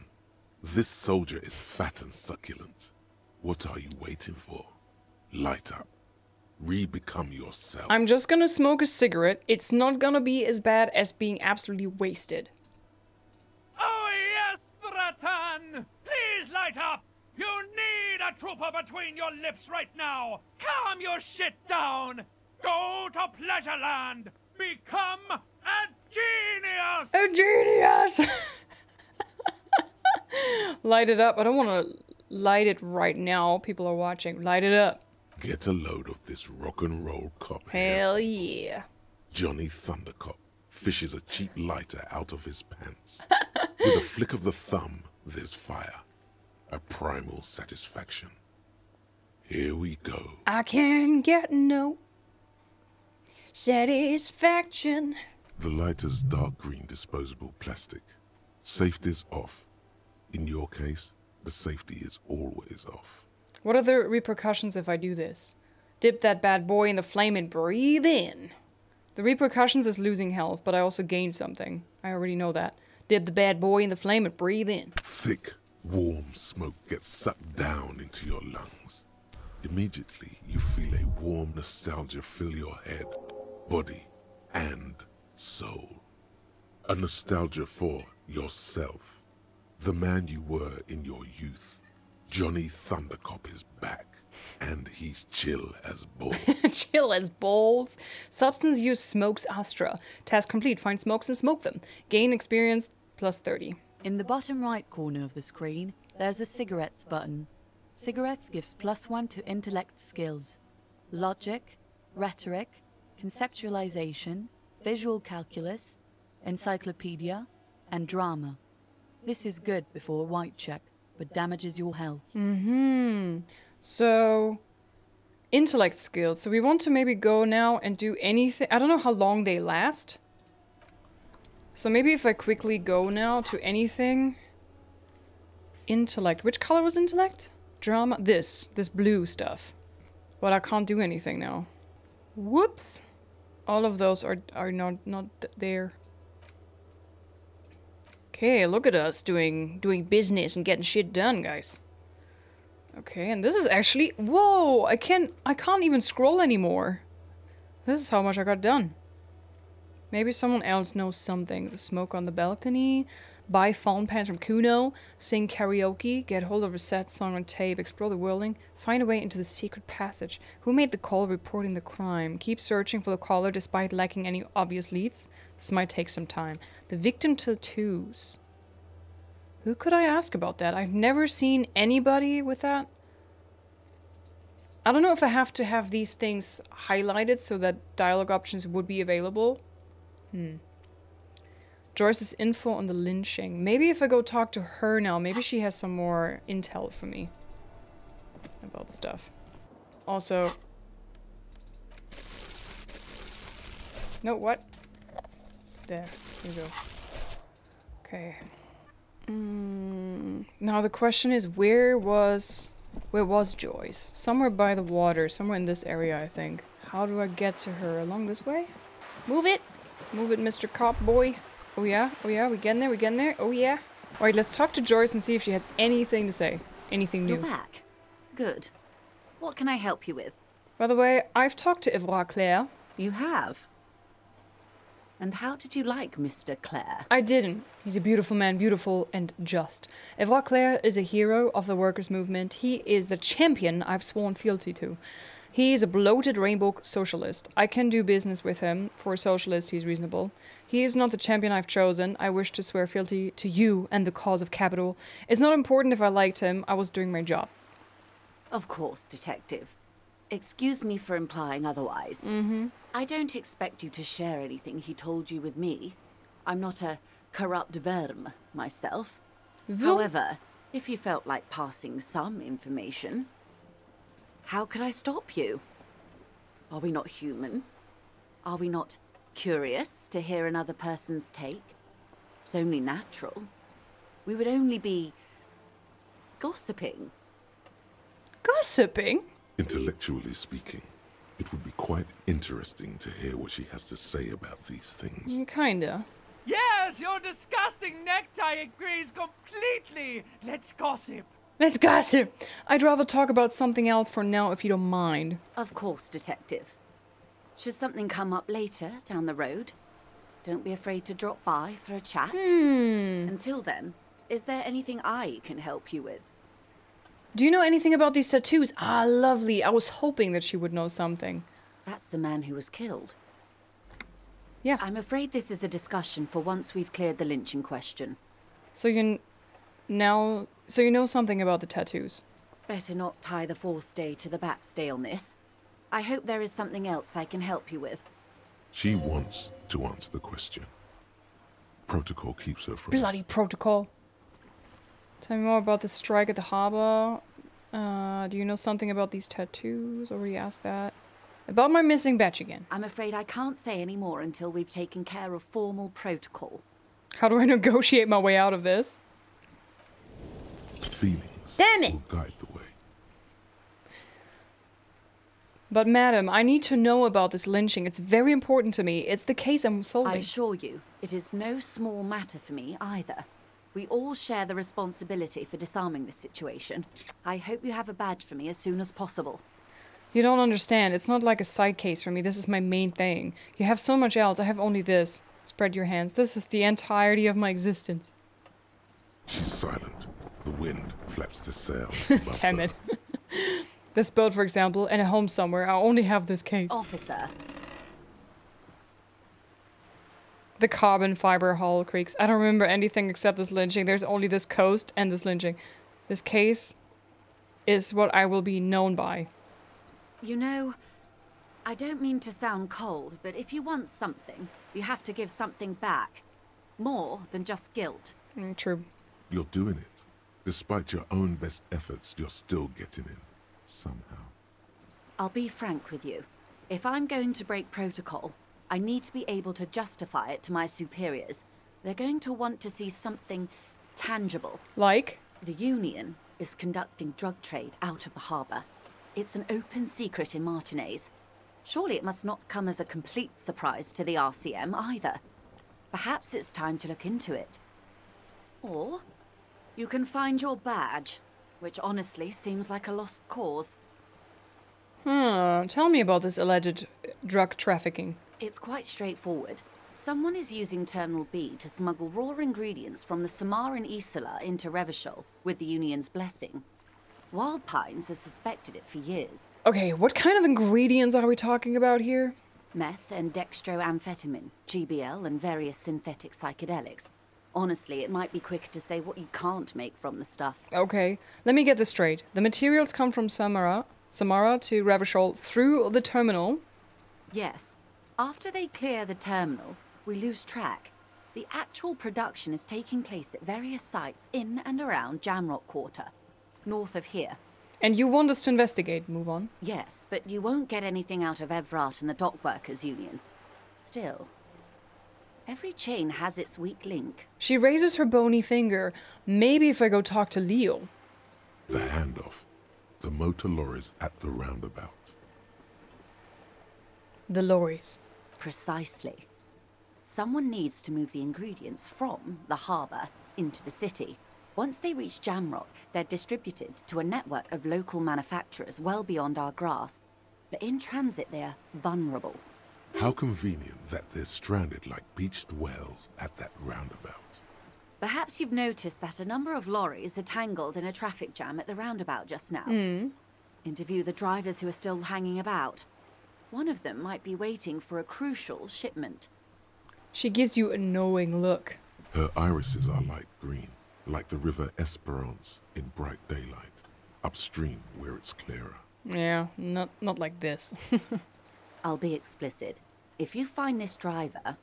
This soldier is fat and succulent. What are you waiting for? Light up. Re-become yourself. I'm just gonna smoke a cigarette. It's not gonna be as bad as being absolutely wasted. Oh yes, Bratan! Please light up! You need a trooper between your lips right now! Calm your shit down! Go to Pleasureland! Become a genius! A genius! light it up. I don't want to light it right now. People are watching. Light it up. Get a load of this rock and roll cop here. Hell yeah. Johnny Thundercop fishes a cheap lighter out of his pants. With a flick of the thumb, there's fire. A primal satisfaction. Here we go. I can get no satisfaction. The lighter's dark green disposable plastic. Safety's off. In your case, the safety is always off. What are the repercussions if I do this? Dip that bad boy in the flame and breathe in. The repercussions is losing health, but I also gain something. I already know that. Dip the bad boy in the flame and breathe in. Thick, warm smoke gets sucked down into your lungs. Immediately, you feel a warm nostalgia fill your head, body, and soul. A nostalgia for yourself. The man you were in your youth. Johnny Thundercop is back, and he's chill as balls. Chill as balls. Substance use smokes Astra. Task complete. Find smokes and smoke them. Gain experience plus 30. In the bottom right corner of the screen, there's a cigarettes button. Cigarettes gives plus one to intellect skills. Logic, rhetoric, conceptualization, visual calculus, encyclopedia, and drama. This is good before a white check, but damages your health. Hmm. So, intellect skills. So we want to maybe go now and do anything. I don't know how long they last. So maybe if I quickly go now to anything. Intellect. Which color was intellect? Drama. This. This blue stuff. But I can't do anything now. Whoops. All of those are are not not there. Okay, look at us doing doing business and getting shit done, guys. Okay, and this is actually whoa! I can't I can't even scroll anymore. This is how much I got done. Maybe someone else knows something. The smoke on the balcony. Buy phone pants from Cuno. Sing karaoke. Get hold of a sad song on tape. Explore the whirling. Find a way into the secret passage. Who made the call reporting the crime? Keep searching for the caller despite lacking any obvious leads. This might take some time. The victim tattoos. Who could I ask about that? I've never seen anybody with that. I don't know if I have to have these things highlighted so that dialogue options would be available. Hmm. Joyce's info on the lynching. Maybe if I go talk to her now, maybe she has some more intel for me about stuff. Also... No, what? There, there you go. Okay. Mm, now the question is, where was... Where was Joyce? Somewhere by the water, somewhere in this area, I think. How do I get to her? Along this way? Move it! Move it, Mr. Cop Boy. Oh yeah, oh yeah, we getting there, we getting there? Oh yeah. Alright, let's talk to Joyce and see if she has anything to say. Anything new. You're back. Good. What can I help you with? By the way, I've talked to Evrart Claire. You have. And how did you like Mr. Claire? I didn't. He's a beautiful man, beautiful and just. Evrart Claire is a hero of the workers' movement. He is the champion I've sworn fealty to. He is a bloated rainbow socialist. I can do business with him. For a socialist, he's reasonable. He is not the champion I've chosen. I wish to swear fealty to you and the cause of capital. It's not important if I liked him. I was doing my job. Of course, Detective. Excuse me for implying otherwise. Mm-hmm. I don't expect you to share anything he told you with me. I'm not a corrupt verm myself. However, if you felt like passing some information, how could I stop you? Are we not human? Are we not curious to hear another person's take? It's only natural. We would only be gossiping. Gossiping? Intellectually speaking, it would be quite interesting to hear what she has to say about these things. Mm, Kinda. Yes, your disgusting necktie agrees completely. Let's gossip. Let's gossip. I'd rather talk about something else for now if you don't mind. Of course, Detective. Should something come up later down the road, don't be afraid to drop by for a chat. Hmm. Until then, is there anything I can help you with? Do you know anything about these tattoos? Ah, lovely. I was hoping that she would know something. That's the man who was killed. Yeah. I'm afraid this is a discussion for once we've cleared the lynching question. So you kn- now, so you know something about the tattoos. Better not tie the forestay to the backstay on this. I hope there is something else I can help you with. She wants to answer the question. Protocol keeps her from... Bloody protocol. Tell me more about the strike at the harbor. Uh, do you know something about these tattoos? Already asked that. About my missing batch again. I'm afraid I can't say any more until we've taken care of formal protocol. How do I negotiate my way out of this? Feelings Damn it! will guide the way. But madam, I need to know about this lynching. It's very important to me. It's the case I'm solving. I assure you, it is no small matter for me either. We all share the responsibility for disarming this situation. I hope you have a badge for me as soon as possible. You don't understand. It's not like a side case for me. This is my main thing. You have so much else. I have only this. Spread your hands. This is the entirety of my existence. She's silent. The wind flaps the sail. Damn it. this boat, for example, and a home somewhere. I only have this case. Officer, The carbon fiber hull creaks. I don't remember anything except this lynching. There's only this coast and this lynching. This case is what I will be known by. you know, I don't mean to sound cold, but if you want something, you have to give something back. More than just guilt. Mm, true. You're doing it. Despite your own best efforts, you're still getting in. Somehow. I'll be frank with you. If I'm going to break protocol, I need to be able to justify it to my superiors. They're going to want to see something tangible. Like? The Union is conducting drug trade out of the harbour. It's an open secret in Martinaise. Surely it must not come as a complete surprise to the RCM either. Perhaps it's time to look into it. Or you can find your badge, which honestly seems like a lost cause. Hmm. Tell me about this alleged drug trafficking. It's quite straightforward. Someone is using Terminal B to smuggle raw ingredients from the Samar and Isola into Revachol with the Union's blessing. Wild Pines has suspected it for years. Okay, what kind of ingredients are we talking about here? Meth and dextroamphetamine, GBL, and various synthetic psychedelics. Honestly, it might be quicker to say what you can't make from the stuff. Okay, let me get this straight. The materials come from Samara, Samara to Revachol through the terminal. Yes. After they clear the terminal, we lose track. The actual production is taking place at various sites in and around Jamrock Quarter, north of here. And you want us to investigate. Move on. Yes, but you won't get anything out of Evrart and the Dock Workers Union. Still, every chain has its weak link. She raises her bony finger. Maybe if I go talk to Leo. The handoff. The motor lorries at the roundabout. The lorries. Precisely. Someone needs to move the ingredients from the harbour into the city. Once they reach Jamrock, they're distributed to a network of local manufacturers well beyond our grasp. But in transit, they're vulnerable. How convenient that they're stranded like beached whales at that roundabout. Perhaps you've noticed that a number of lorries are tangled in a traffic jam at the roundabout just now. Hmm. Interview the drivers who are still hanging about. One of them might be waiting for a crucial shipment. She gives you a knowing look. Her irises are light green, like the river Esperance in bright daylight, upstream where it's clearer. Yeah, not not like this. I'll be explicit. If you find this driver,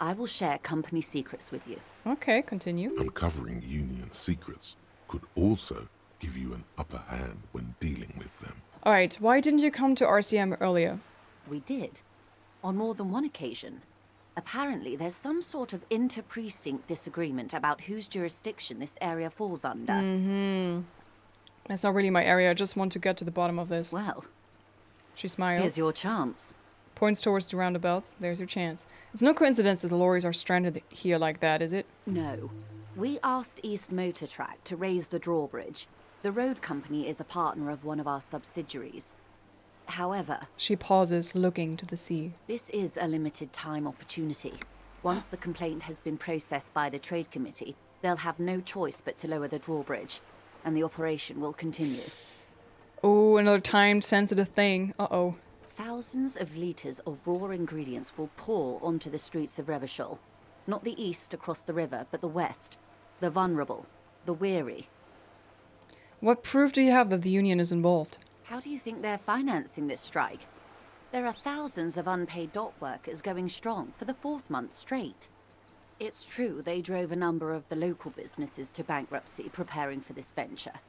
I will share company secrets with you. okay, continue. Uncovering Union secrets could also give you an upper hand when dealing with them. All right, why didn't you come to RCM earlier? We did. On more than one occasion. Apparently, there's some sort of inter-precinct disagreement about whose jurisdiction this area falls under. Hmm. That's not really my area. I just want to get to the bottom of this. Well, She smiles. here's your chance. Points towards the roundabouts. There's your chance. It's no coincidence that the lorries are stranded here like that, is it? No. We asked East Motor Track to raise the drawbridge. The road company is a partner of one of our subsidiaries. However, She pauses, looking to the sea. this is a limited time opportunity. Once the complaint has been processed by the Trade Committee, they'll have no choice but to lower the drawbridge, and the operation will continue. Oh, another time sensitive thing. Uh oh. Thousands of litres of raw ingredients will pour onto the streets of Revachol. Not the east across the river, but the west. The vulnerable, the weary. What proof do you have that the Union is involved? How do you think they're financing this strike? There are thousands of unpaid dock workers going strong for the fourth month straight. It's true they drove a number of the local businesses to bankruptcy preparing for this venture.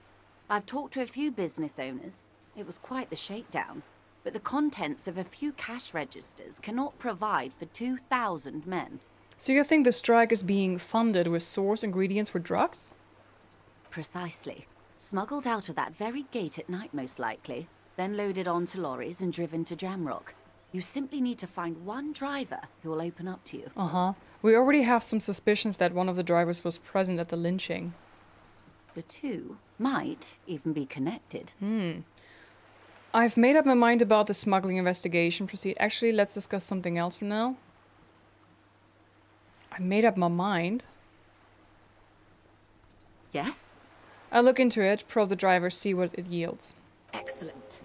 I've talked to a few business owners. It was quite the shakedown. But the contents of a few cash registers cannot provide for 2,000 men. So you think the strike is being funded with source ingredients for drugs? Precisely. Smuggled out of that very gate at night, most likely. Then loaded onto lorries and driven to Jamrock. You simply need to find one driver who will open up to you. Uh huh. We already have some suspicions that one of the drivers was present at the lynching. The two might even be connected. Hmm. I've made up my mind about the smuggling investigation. Proceed. Actually, let's discuss something else for now. I made up my mind. Yes? I'll look into it, probe the driver, see what it yields. Excellent.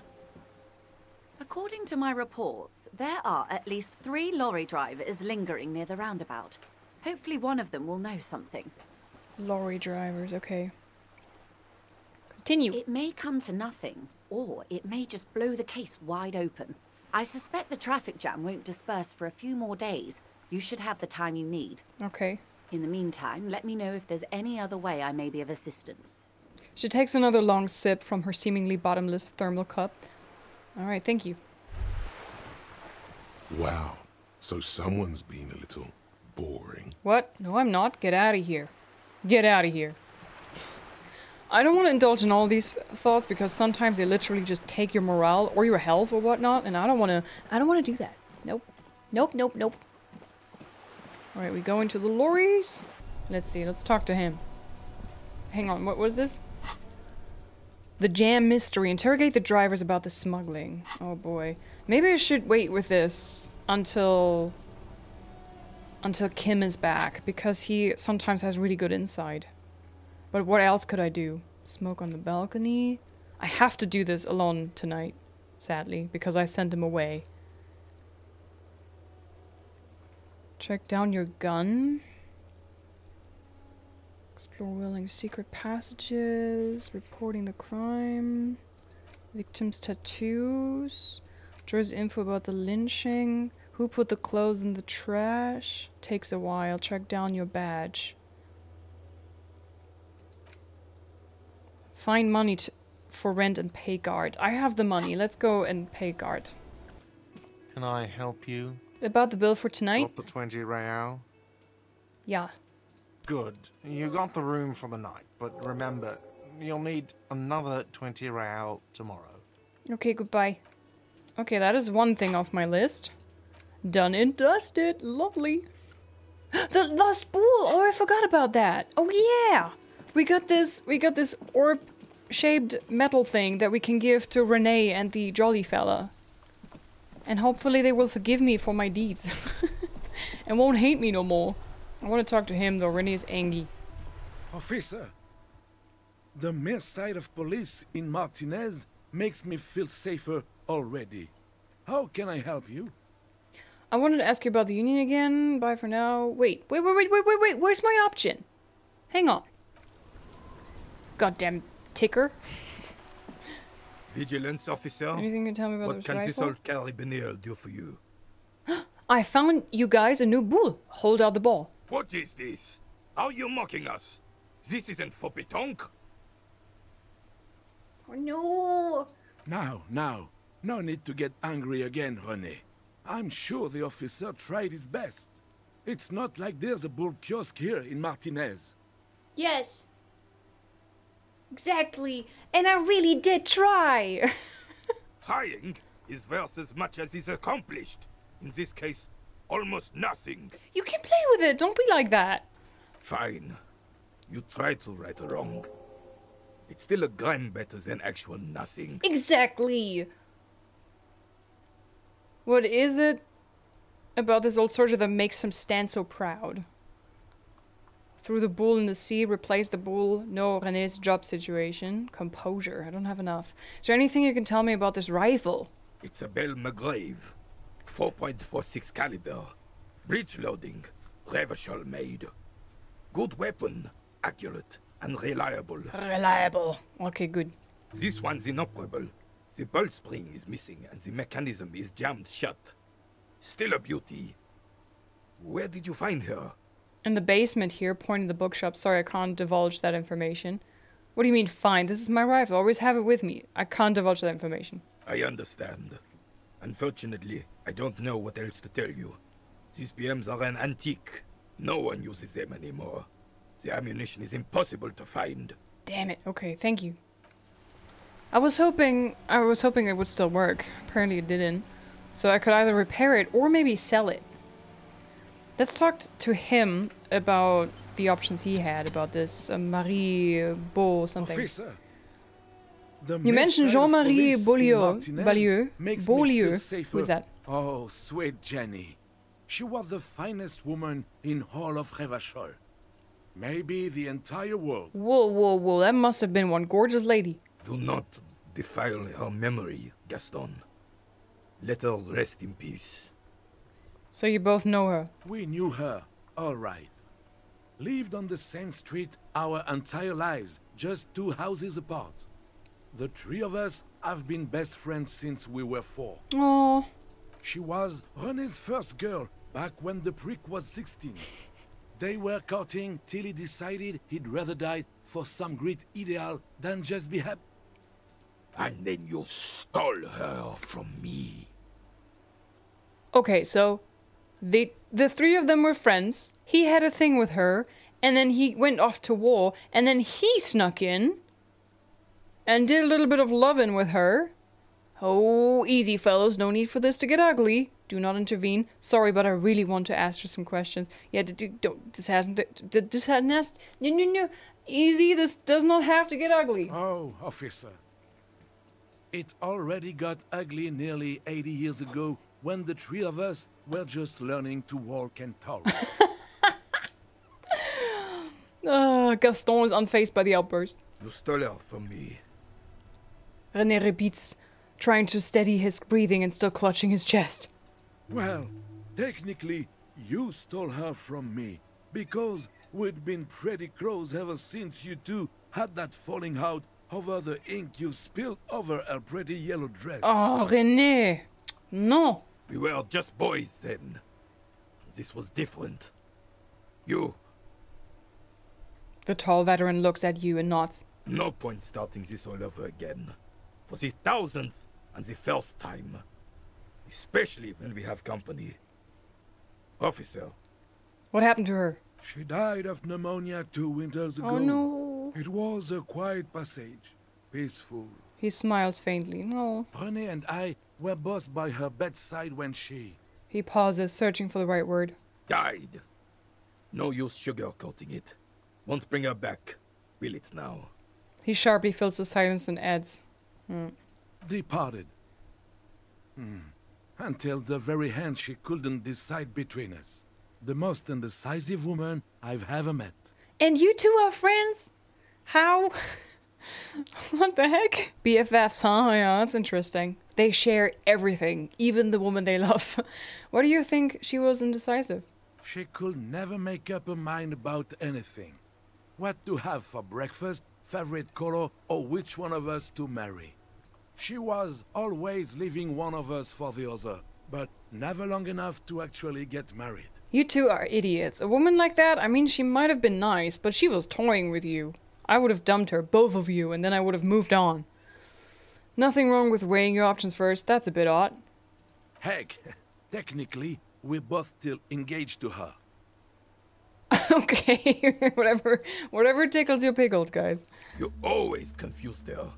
According to my reports, there are at least three lorry drivers lingering near the roundabout. Hopefully, one of them will know something. Lorry drivers, okay. Continue. It may come to nothing, or it may just blow the case wide open. I suspect the traffic jam won't disperse for a few more days. You should have the time you need. Okay. In the meantime, let me know if there's any other way I may be of assistance. She takes another long sip from her seemingly bottomless thermal cup. Alright, thank you. Wow, so someone's been a little boring. What? No, I'm not. Get out of here. Get out of here. I don't want to indulge in all these thoughts because sometimes they literally just take your morale or your health or whatnot, and I don't want to. I don't want to do that. Nope. Nope. Nope. Nope. All right, we go into the lorries. Let's see. Let's talk to him. Hang on. What was this? The jam mystery. Interrogate the drivers about the smuggling. Oh boy. Maybe I should wait with this until until Kim is back because he sometimes has really good insight. But what else could I do? Smoke on the balcony? I have to do this alone tonight, sadly, because I sent him away. Track down your gun. Explore willing secret passages. Reporting the crime. Victim's tattoos. Draws info about the lynching. Who put the clothes in the trash? Takes a while. Track down your badge. Find money to, for rent and pay Garte. I have the money. Let's go and pay Garte. Can I help you? About the bill for tonight? Got the 20 real? Yeah. Good. You got the room for the night, but remember, you'll need another 20 real tomorrow. Okay, goodbye. Okay, that is one thing off my list. Done and dusted. Lovely. The lost bull. Oh, I forgot about that. Oh yeah. We got this we got this orb shaped metal thing that we can give to René and the jolly fella. And hopefully they will forgive me for my deeds. and won't hate me no more. I want to talk to him though. René is angry. Officer, the mere sight of police in Martinaise makes me feel safer already. How can I help you? I wanted to ask you about the union again. Bye for now. Wait, wait, wait, wait, wait, wait, wait. Where's my option? Hang on. Goddamn ticker. Vigilance officer? Anything you can tell me about What this can this old carabinier do for you? I found you guys a new bull. Hold out the ball. What is this? Are you mocking us? This isn't for petanque. Oh no! Now, now. No need to get angry again, René. I'm sure the officer tried his best. It's not like there's a bull kiosk here in Martinaise. Yes. Exactly. And I really did try. Trying is worth as much as is accomplished. In this case, almost nothing. you can play with it. Don't be like that. Fine. You try to right a wrong. It's still a gram better than actual nothing. Exactly. What is it about this old soldier that makes him stand so proud? Threw the bull in the sea, replace the bull. No, Rene's job situation. Composure. I don't have enough. Is there anything you can tell me about this rifle? It's a Bell McGrave. 4.46 caliber. Breech loading. Revachol made. Good weapon. Accurate and reliable. Reliable. Okay, good. This one's inoperable. The bolt spring is missing and the mechanism is jammed shut. Still a beauty. Where did you find her? In the basement here, pointing the bookshop. Sorry, I can't divulge that information. What do you mean, fine? This is my rifle. I always have it with me. I can't divulge that information. I understand. Unfortunately, I don't know what else to tell you. These BMs are an antique. No one uses them anymore. The ammunition is impossible to find. Damn it. Okay, thank you. I was hoping I was hoping it would still work. Apparently it didn't. So I could either repair it or maybe sell it. Let's talk to him about the options he had about this uh, Marie Beau something. Officer, You mentioned Jean-Marie police in Beaulieu. Beaulieu. Beaulieu. Who is that? Oh, sweet Jenny. She was the finest woman in all of Revachol. Maybe the entire world. Whoa, whoa, whoa. That must have been one gorgeous lady. Do not defile her memory, Gaston. Let her rest in peace. So you both know her. We knew her, all right. Lived on the same street our entire lives, just two houses apart. The three of us have been best friends since we were four. Oh, She was René's first girl back when the prick was 16. They were courting till he decided he'd rather die for some great ideal than just be happy. And then you stole her from me. Okay, so they the three of them were friends. He had a thing with her, and then he went off to war, and then he snuck in and did a little bit of loving with her. Oh, easy, fellows. No need for this to get ugly. Do not intervene. Sorry, but I really want to ask her some questions. Yeah, d- d- don't. This hasn't. This hasn't. No, no, no. Easy. This does not have to get ugly. Oh, officer. It already got ugly nearly 80 years ago when the three of us were just learning to walk and talk. Ah, Gaston is unfazed by the outburst. You stole her from me. René repeats, trying to steady his breathing and still clutching his chest. well, technically, You stole her from me because we'd been pretty close ever since you two had that falling out over the ink you spilled over her pretty yellow dress. Oh, René. No. We were just boys then. This was different. You, The tall veteran looks at you and nods. no point starting this all over again. For the thousandth and the first time. Especially when we have company. Officer, What happened to her? She died of pneumonia two winters oh, ago. Oh no. It was a quiet passage, peaceful. He smiles faintly. No. René and I were both by her bedside when she. He pauses, searching for the right word. died. No use sugarcoating it. Won't bring her back. Will it now? He sharply fills the silence and adds, departed. Hmm. Until the very end she couldn't decide between us. The most indecisive woman I've ever met. And you two are friends? How? what the heck? BFFs, huh? Oh, yeah, that's interesting. They share everything, even the woman they love. Why do you think she was indecisive? She could never make up her mind about anything. What to have for breakfast, favorite color, or which one of us to marry. She was always leaving one of us for the other, but never long enough to actually get married. You two are idiots. A woman like that, I mean, she might have been nice, but she was toying with you. I would have dumped her, both of you, and then I would have moved on. Nothing wrong with weighing your options first, that's a bit odd. Heck, technically, we're both still engaged to her. okay, whatever, whatever tickles your pickles, guys. You always confused her.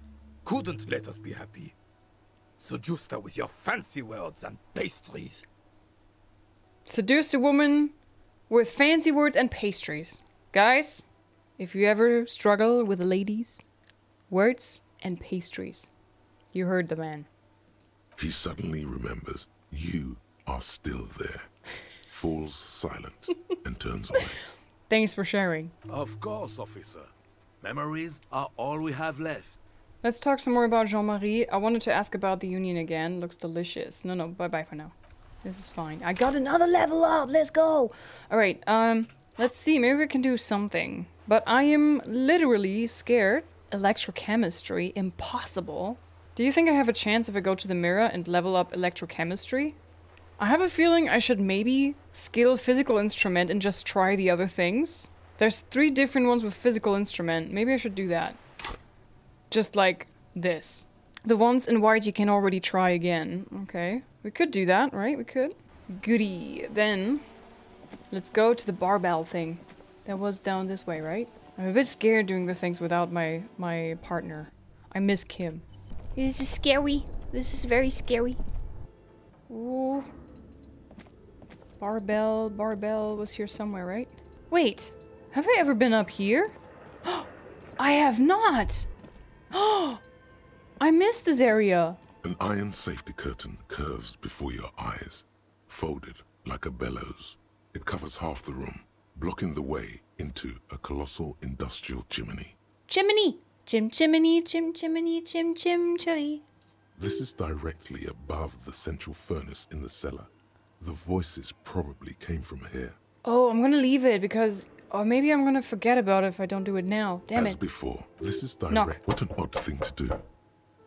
Couldn't let us be happy. Seduced her with your fancy words and pastries. Seduced a woman with fancy words and pastries. Guys, if you ever struggle with ladies, words and pastries, you heard the man. He suddenly remembers you are still there, falls silent, and turns away. Thanks for sharing. Of course, officer. Memories are all we have left. Let's talk some more about Jean Marie. I wanted to ask about the Union again. Looks delicious. No, no, bye bye for now. This is fine. I got another level up. Let's go. All right. Um, let's see. Maybe we can do something. But I am literally scared. Electrochemistry, impossible. Do you think I have a chance if I go to the mirror and level up electrochemistry? I have a feeling I should maybe skill physical instrument and just try the other things. There's three different ones with physical instrument. Maybe I should do that. Just like this. The ones in white you can already try again. Okay. We could do that, right? We could. Goody. Then, let's go to the barbell thing. That was down this way, right? I'm a bit scared doing the things without my, my partner. I miss Kim. This is scary. This is very scary. Ooh. Barbell, barbell was here somewhere, right? Wait, have I ever been up here? I have not! Oh, I missed this area. An iron safety curtain curves before your eyes, folded like a bellows. It covers half the room, blocking the way into a colossal industrial chimney. Chimney! Chim chimney, chim chimney, chim chim chili. This is directly above the central furnace in the cellar. The voices probably came from here. Oh, I'm gonna leave it because. Or maybe I'm gonna forget about it if I don't do it now. Damn As it. before, this is direct. Knock. What an odd thing to do.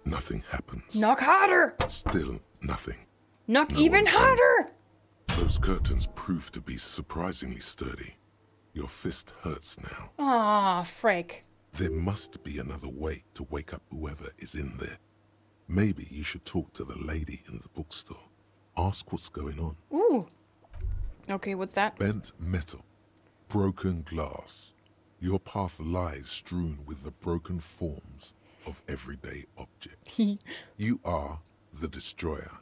Nothing happens. Knock harder! Still nothing. Knock No even one's home. harder! Those curtains prove to be surprisingly sturdy. Your fist hurts now. Ah, frick. There must be another way to wake up whoever is in there. Maybe you should talk to the lady in the bookstore. Ask what's going on. Ooh. Okay, what's that? Bent metal, broken glass. Your path lies strewn with the broken forms of everyday objects. you are the destroyer,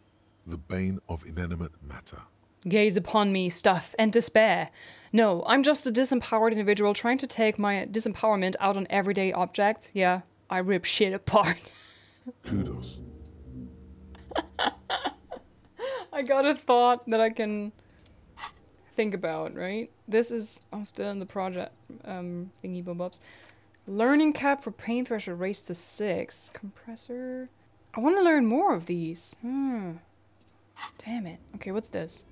the bane of inanimate matter. Gaze upon me, stuff, and despair. No, I'm just a disempowered individual trying to take my disempowerment out on everyday objects. Yeah, I rip shit apart. Kudos. I got a thought that I can think about, right? This is I'm still in the project um thingy bob bobs. Learning cap for pain threshold raised to six. Compressor. I want to learn more of these. Hmm. Damn it. Okay, what's this?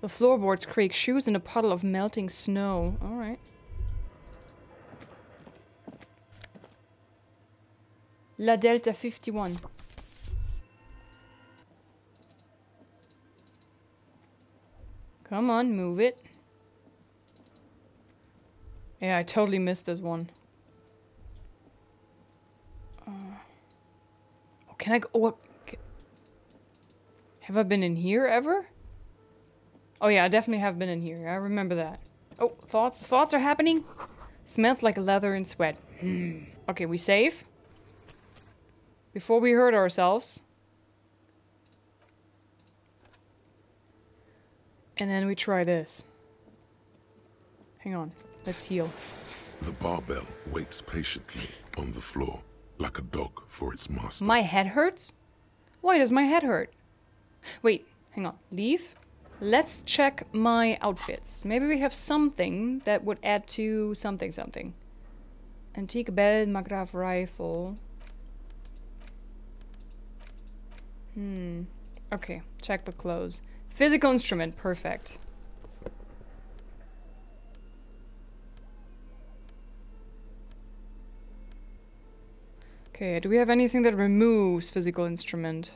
The floorboards creak, shoes in a puddle of melting snow. Alright. La Delta 51. Come on, move it. Yeah, I totally missed this one. Uh, oh, can I go? Ca- have I been in here ever? Oh yeah, I definitely have been in here. I remember that. Oh, thoughts? Thoughts are happening? Smells like leather and sweat. Hmm. Okay, we save. Before we hurt ourselves. And then we try this. Hang on. Let's heal. The barbell waits patiently on the floor, like a dog for its master. My head hurts? Why does my head hurt? Wait, hang on. Leave? Let's check my outfits. Maybe we have something that would add to something something. Antique bell, Magrav rifle. Hmm. Okay, check the clothes. Physical instrument, perfect. Okay, do we have anything that removes physical instrument?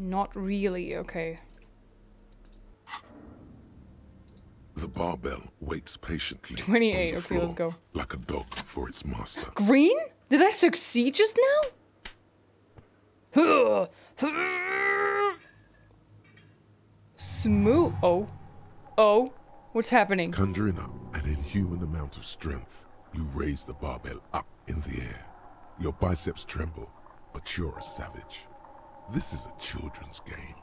Not really, okay. The barbell waits patiently. 28, on the okay, let's floor, go. Like a dog for its master. Green? Did I succeed just now? Smooth. Oh. Oh. What's happening? Conjuring up an inhuman amount of strength, you raise the barbell up in the air. Your biceps tremble, but you're a savage. This is a children's game.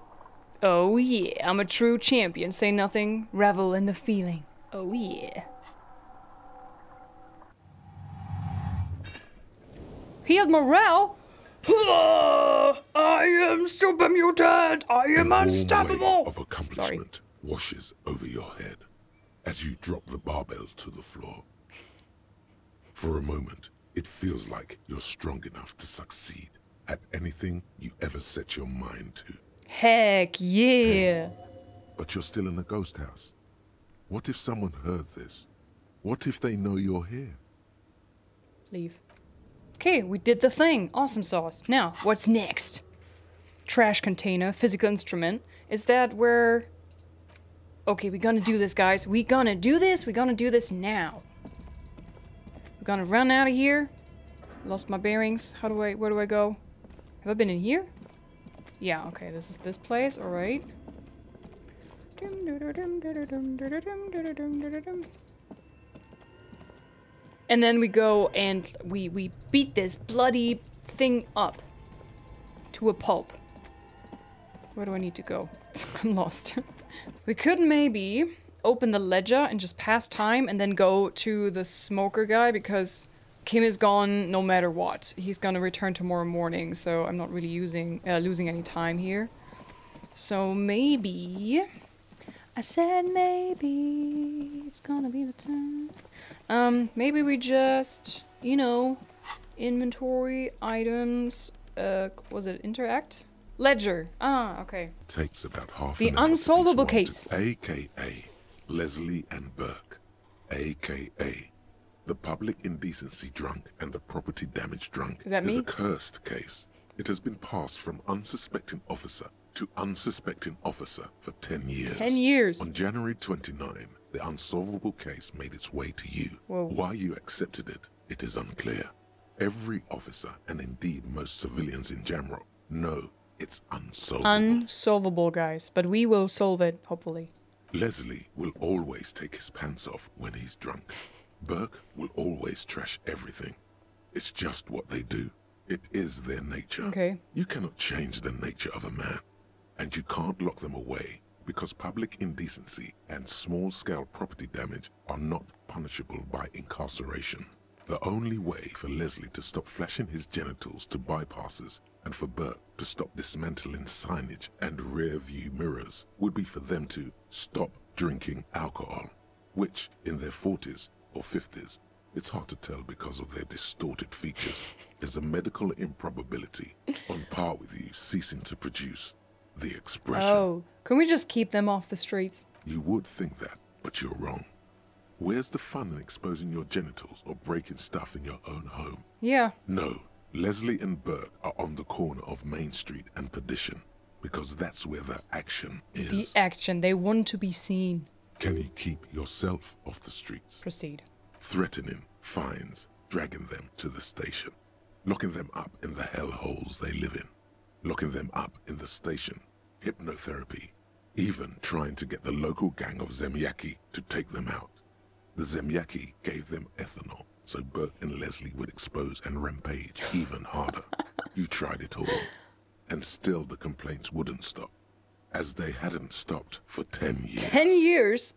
Oh yeah, I'm a true champion. Say nothing, revel in the feeling. Oh yeah. Healed morale? Ah, I am super mutant! I am A warm unstoppable! wave of accomplishment washes over your head as you drop the barbell to the floor. For a moment, it feels like you're strong enough to succeed at anything you ever set your mind to. Heck yeah! But you're still in a ghost house. What if someone heard this? What if they know you're here? Leave. Okay, we did the thing. Awesome sauce. Now, what's next? Trash container, physical instrument. Is that where... Okay, we gonna do this, guys. We gonna do this. We gonna do this now. We're gonna run out of here. Lost my bearings. How do I... Where do I go? Have I been in here? Yeah, okay. This is this place. Alright. And then we go and we we beat this bloody thing up to a pulp. Where do I need to go? I'm lost. we could maybe open the ledger and just pass time and then go to the smoker guy because Kim is gone no matter what. He's gonna return tomorrow morning, so I'm not really using uh, losing any time here. So maybe I said maybe it's gonna be the time. Um, maybe we just, you know, inventory items. Uh, was it interact? Ledger. Ah, okay. Takes about half The an hour for each unsolvable case. AKA Leslie and Burke. AKA the public indecency drunk and the property damage drunk Is that is me? a cursed case. It has been passed from unsuspecting officer to unsuspecting officer for 10 years. 10 years. On January 29, the unsolvable case made its way to you. Whoa. Why you accepted it, it is unclear. Every officer, and indeed most civilians in Jamrock, know it's unsolvable. Unsolvable, guys. But we will solve it, hopefully. Leslie will always take his pants off when he's drunk. Burke will always trash everything. It's just what they do. It is their nature. Okay. You cannot change the nature of a man. And you can't lock them away because public indecency and small scale property damage are not punishable by incarceration. The only way for Leslie to stop flashing his genitals to bypassers and for Burke to stop dismantling signage and rear view mirrors would be for them to stop drinking alcohol, which in their 40s or 50s it's hard to tell because of their distorted features, is a medical improbability on par with you ceasing to produce the expression. Oh, can we just keep them off the streets? You would think that, but you're wrong. Where's the fun in exposing your genitals or breaking stuff in your own home? Yeah. No, Leslie and Burke are on the corner of Main Street and Perdition because that's where the action is. The action. They want to be seen. Can you keep yourself off the streets? Proceed. Threatening fines, dragging them to the station, locking them up in the hell holes they live in, locking them up in the station, hypnotherapy, even trying to get the local gang of Zemyaki to take them out. The Zemyaki gave them ethanol so Bert and Leslie would expose and rampage even harder. you tried it all, and still the complaints wouldn't stop, as they hadn't stopped for ten years. Ten years?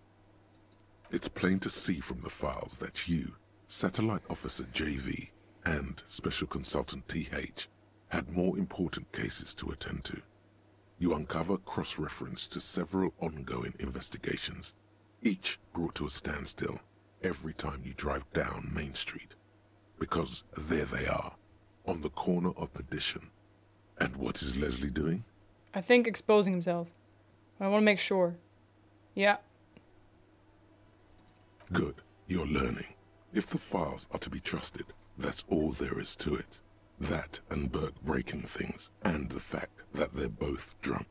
It's plain to see from the files that you, Satellite Officer JV, and Special Consultant TH had more important cases to attend to. You uncover cross-reference to several ongoing investigations, each brought to a standstill every time you drive down Main Street. Because there they are, on the corner of Perdition. And what is Leslie doing? I think exposing himself. I want to make sure. Yeah. Good, you're learning. If the files are to be trusted, that's all there is to it. That and Burke breaking things, and the fact that they're both drunk.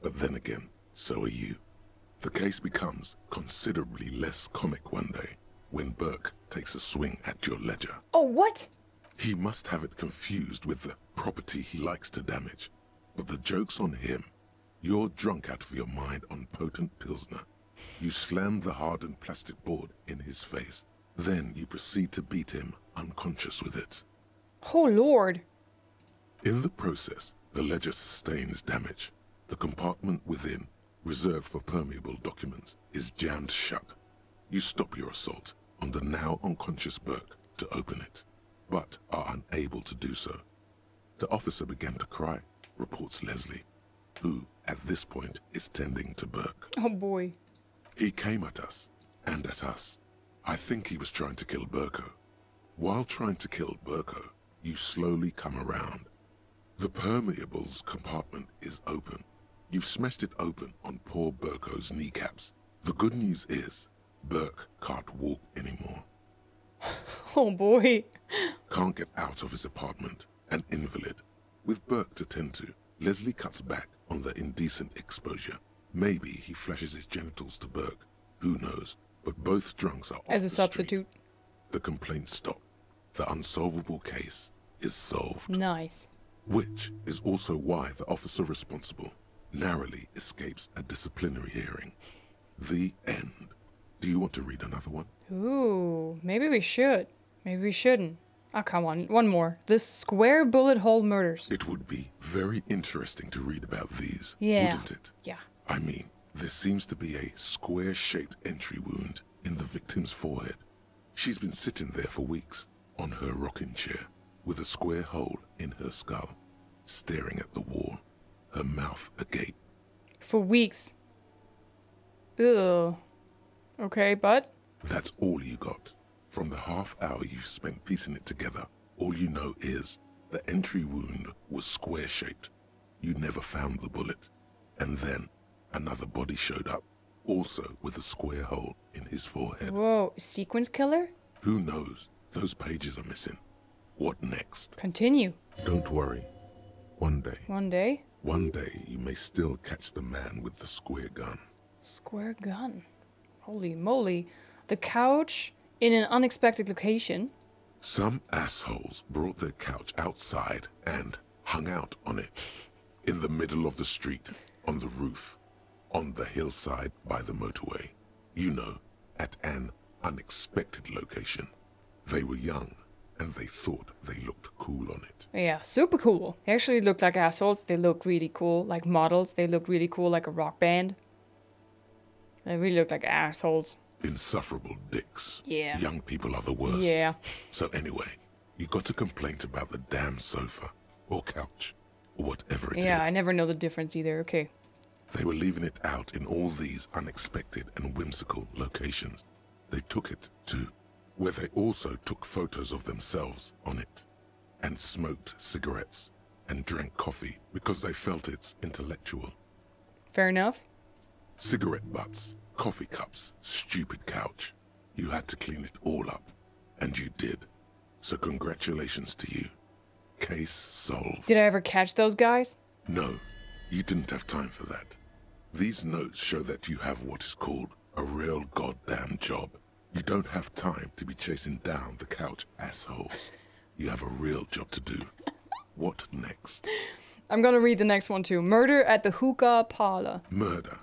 But then again, so are you. The case becomes considerably less comic one day when Burke takes a swing at your ledger. Oh, what? He must have it confused with the property he likes to damage. But the joke's on him. You're drunk out of your mind on potent Pilsner. You slam the hardened plastic board in his face. Then you proceed to beat him unconscious with it. Oh, Lord. In the process, the ledger sustains damage. The compartment within, reserved for permeable documents, is jammed shut. You stop your assault on the now unconscious Burke to open it, but are unable to do so. The officer began to cry, reports Leslie, who, at this point, is tending to Burke. Oh boy. He came at us, and at us. I think he was trying to kill Burko. While trying to kill Burko, you slowly come around. The permeables compartment is open. You've smashed it open on poor Burko's kneecaps. The good news is, Burke can't walk anymore. Oh boy. Can't get out of his apartment, an invalid. With Burke to tend to, Leslie cuts back on the indecent exposure. Maybe he flashes his genitals to Burke. Who knows? But both drunks are off As a the substitute. Street. The complaints stop. The unsolvable case is solved. Nice. Which is also why the officer responsible narrowly escapes a disciplinary hearing. The end. Do you want to read another one? Ooh, maybe we should. Maybe we shouldn't. Oh, come on. One more. The square bullet hole murders. It would be very interesting to read about these, Yeah. wouldn't it? Yeah. I mean, there seems to be a square-shaped entry wound in the victim's forehead. She's been sitting there for weeks, on her rocking chair, with a square hole in her skull, staring at the wall, her mouth agape. For weeks. Ugh. Okay, but That's all you got. From the half hour you spent piecing it together, all you know is the entry wound was square-shaped. You never found the bullet. And then another body showed up, also with a square hole in his forehead. whoa, sequence killer? Who knows? Those pages are missing. What next? Continue. Don't worry. One day, One day. one day you may still catch the man with the square gun. Square gun. Holy moly. The couch in an unexpected location. Some assholes brought their couch outside and hung out on it. In the middle of the street, on the roof, on the hillside by the motorway. You know, at an unexpected location. They were young, and they thought they looked cool on it. Yeah, super cool. They actually looked like assholes. They looked really cool. Like models. They looked really cool like a rock band. They really looked like assholes. Insufferable dicks. Yeah. Young people are the worst. Yeah. So anyway, you got a complaint about the damn sofa, or couch, or whatever it is. yeah, I never know the difference either. Okay. They were leaving it out in all these unexpected and whimsical locations. They took it to where they also took photos of themselves on it, and smoked cigarettes, and drank coffee because they felt it's intellectual. Fair enough. Cigarette butts, coffee cups, stupid couch. You had to clean it all up, and you did. So congratulations to you. Case solved. Did I ever catch those guys? No, you didn't have time for that. These notes show that you have what is called a real goddamn job. You don't have time to be chasing down the couch assholes. You have a real job to do. What next? I'm gonna read the next one too. Murder at the hookah parlor. Murder.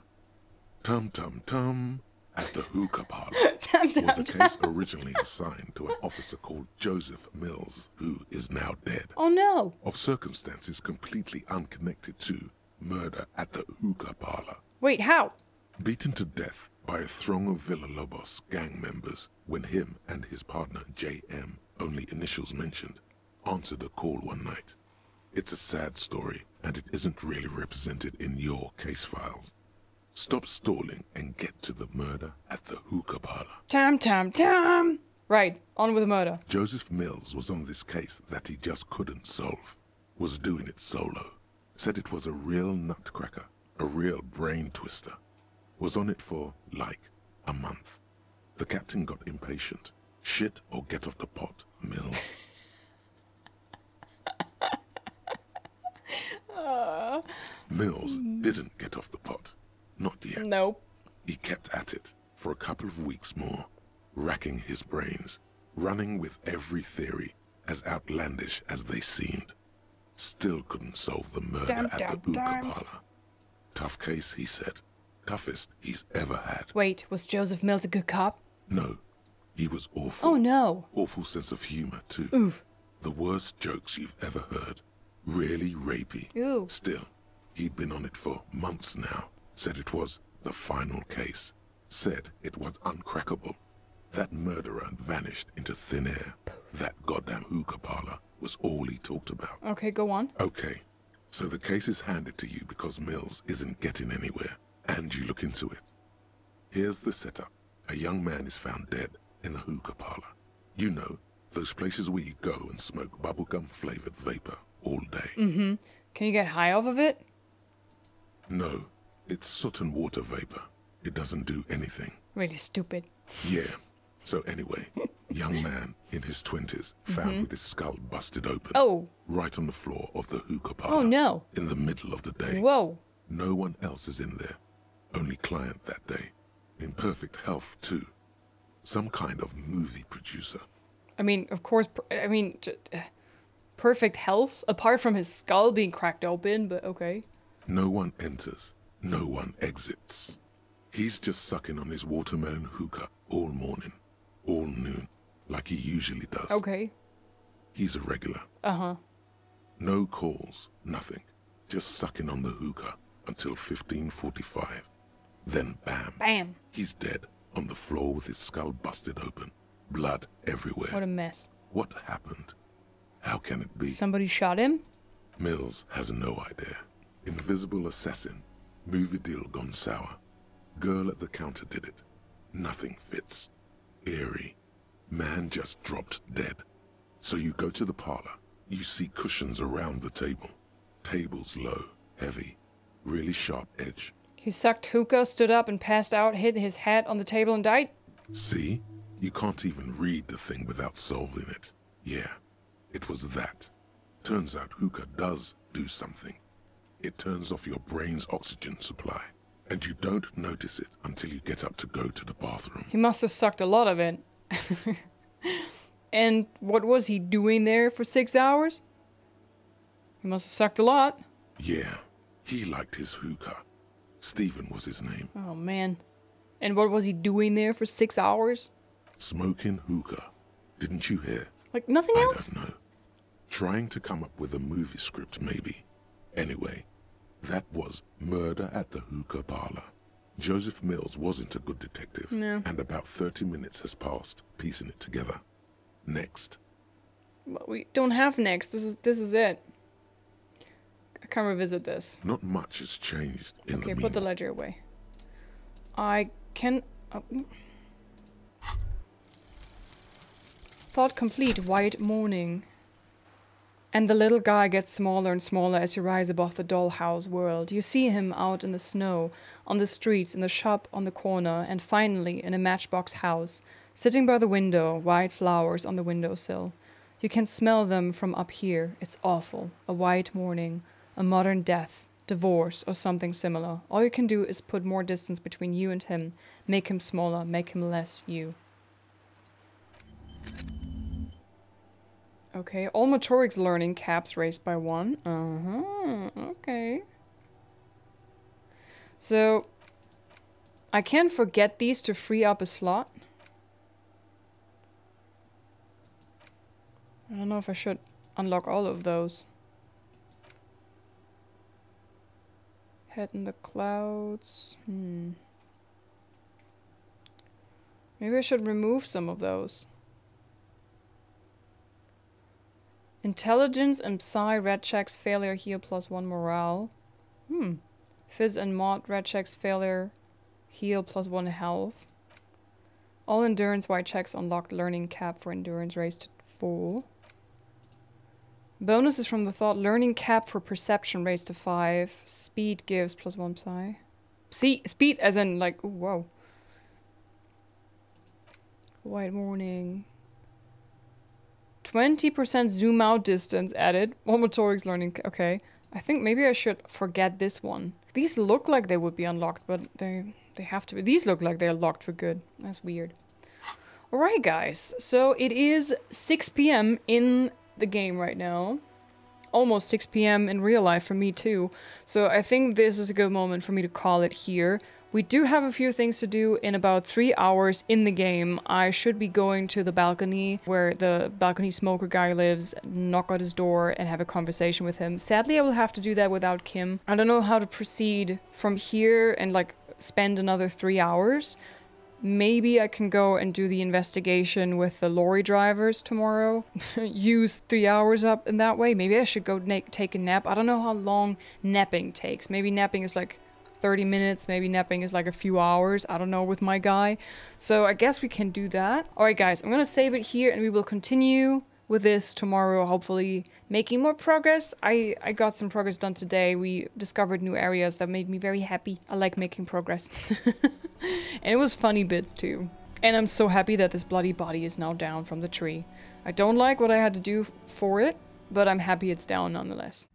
Tum tum tum at the hookah parlor Tum, tum, was a case originally assigned to an officer called Joseph Mills, who is now dead. Oh no. Of circumstances completely unconnected to murder at the hookah parlor. Wait, how? Beaten to death by a throng of Villa Lobos gang members when him and his partner JM, only initials mentioned, answered a call one night. It's a sad story, and it isn't really represented in your case files. Stop stalling and get to the murder at the hookah parlor. Tam tam tam. Right, on with the murder. Joseph Mills was on this case that he just couldn't solve. Was doing it solo. Said it was a real nutcracker, a real brain twister. Was on it for, like, a month. The captain got impatient. Shit or get off the pot, Mills. Mills didn't get off the pot. Not yet. Nope. He kept at it for a couple of weeks more, racking his brains, running with every theory, as outlandish as they seemed. Still couldn't solve the murder Dum, at dum, the dum. parlor. Tough case, he said. Toughest he's ever had. Wait, was Joseph Mills a good cop? No, he was awful. Oh no. Awful sense of humor, too. Oof. The worst jokes you've ever heard. Really rapey. Ew. Still, he'd been on it for months now. Said it was the final case. Said it was uncrackable. That murderer vanished into thin air. That goddamn hookah parlor was all he talked about. Okay, go on. Okay, so the case is handed to you because Mills isn't getting anywhere, and you look into it. Here's the setup. A young man is found dead in a hookah parlor. You know, those places where you go and smoke bubblegum flavored vapor all day. Mm-hmm. Can you get high off of it? No, it's soot and water vapor. It doesn't do anything. Really stupid. Yeah. So anyway, young man in his twenties found Mhm. with his skull busted open. Oh. Right on the floor of the hookah parlor. Oh no. In the middle of the day. Whoa. No one else is in there. Only client that day. In perfect health too. Some kind of movie producer. I mean, of course. I mean, uh, perfect health apart from his skull being cracked open. But okay. No one enters. No one exits. He's just sucking on his watermelon hookah all morning, all noon, like he usually does. Okay. He's a regular. Uh huh. No calls, nothing. Just sucking on the hookah until 1545. Then bam. Bam. He's dead on the floor with his skull busted open. Blood everywhere. What a mess. What happened? How can it be? Somebody shot him. Mills has no idea. Invisible assassin. Movie deal gone sour. Girl at the counter did it. Nothing fits. Eerie. Man just dropped dead. So you go to the parlor. You see cushions around the table. Tables low, heavy, really sharp edge. He sucked hookah, stood up, and passed out. Hit his hat on the table and died. See? You can't even read the thing without solving it. Yeah, it was that. Turns out hookah does do something. It turns off your brain's oxygen supply, and you don't notice it until you get up to go to the bathroom. He must have sucked a lot of it. and what was he doing there for six hours? He must have sucked a lot. Yeah, he liked his hookah. Stephen was his name. Oh man. And what was he doing there for six hours? Smoking hookah. Didn't you hear? Like nothing else? I don't know. Trying to come up with a movie script, maybe. Anyway, that was Murder at the Hookah Parlor. Joseph Mills wasn't a good detective, No. and about 30 minutes has passed piecing it together. Next, But we don't have next. This is this is it. I can't revisit this. not much has changed in Okay, the put the ledger away. I can. Oh. thought complete. White mourning. And the little guy gets smaller and smaller as you rise above the dollhouse world. You see him out in the snow, on the streets, in the shop on the corner, and finally in a matchbox house, sitting by the window, white flowers on the windowsill. You can smell them from up here. It's awful. A white mourning, a modern death, divorce, or something similar. All you can do is put more distance between you and him, make him smaller, make him less you. Okay, all motorics learning caps raised by one. Uh-huh, okay. So, I can forget these to free up a slot. I don't know if I should unlock all of those. Head in the clouds. Hmm. Maybe I should remove some of those. Intelligence and Psi red checks failure heal plus one morale. Hmm. Fizz and Mod red checks failure heal plus one health. All endurance white checks unlocked learning cap for endurance raised to four. Bonuses from the thought learning cap for perception raised to five. Speed gives plus one psi. See speed as in like ooh, whoa. White mourning. 20% zoom out distance added. One motorics learning. Okay. I think maybe I should forget this one. These look like they would be unlocked, but they they have to be. These look like they're locked for good. That's weird. Alright, guys. So it is 6 p.m. in the game right now. Almost 6 p.m. in real life for me too. So I think this is a good moment for me to call it here. We do have a few things to do in about three hours in the game. I should be going to the balcony where the balcony smoker guy lives, knock on his door and have a conversation with him. Sadly, I will have to do that without Kim. I don't know how to proceed from here and like spend another three hours. Maybe I can go and do the investigation with the lorry drivers tomorrow. Use three hours up in that way. Maybe I should go take a nap. I don't know how long napping takes. Maybe napping is like 30 minutes, maybe napping is like a few hours, I don't know, with my guy. So I guess we can do that. Alright guys, I'm gonna save it here and we will continue with this tomorrow, hopefully making more progress. I, I got some progress done today. We discovered new areas that made me very happy. I like making progress. and it was funny bits too. And I'm so happy that this bloody body is now down from the tree. I don't like what I had to do for it, but I'm happy it's down nonetheless.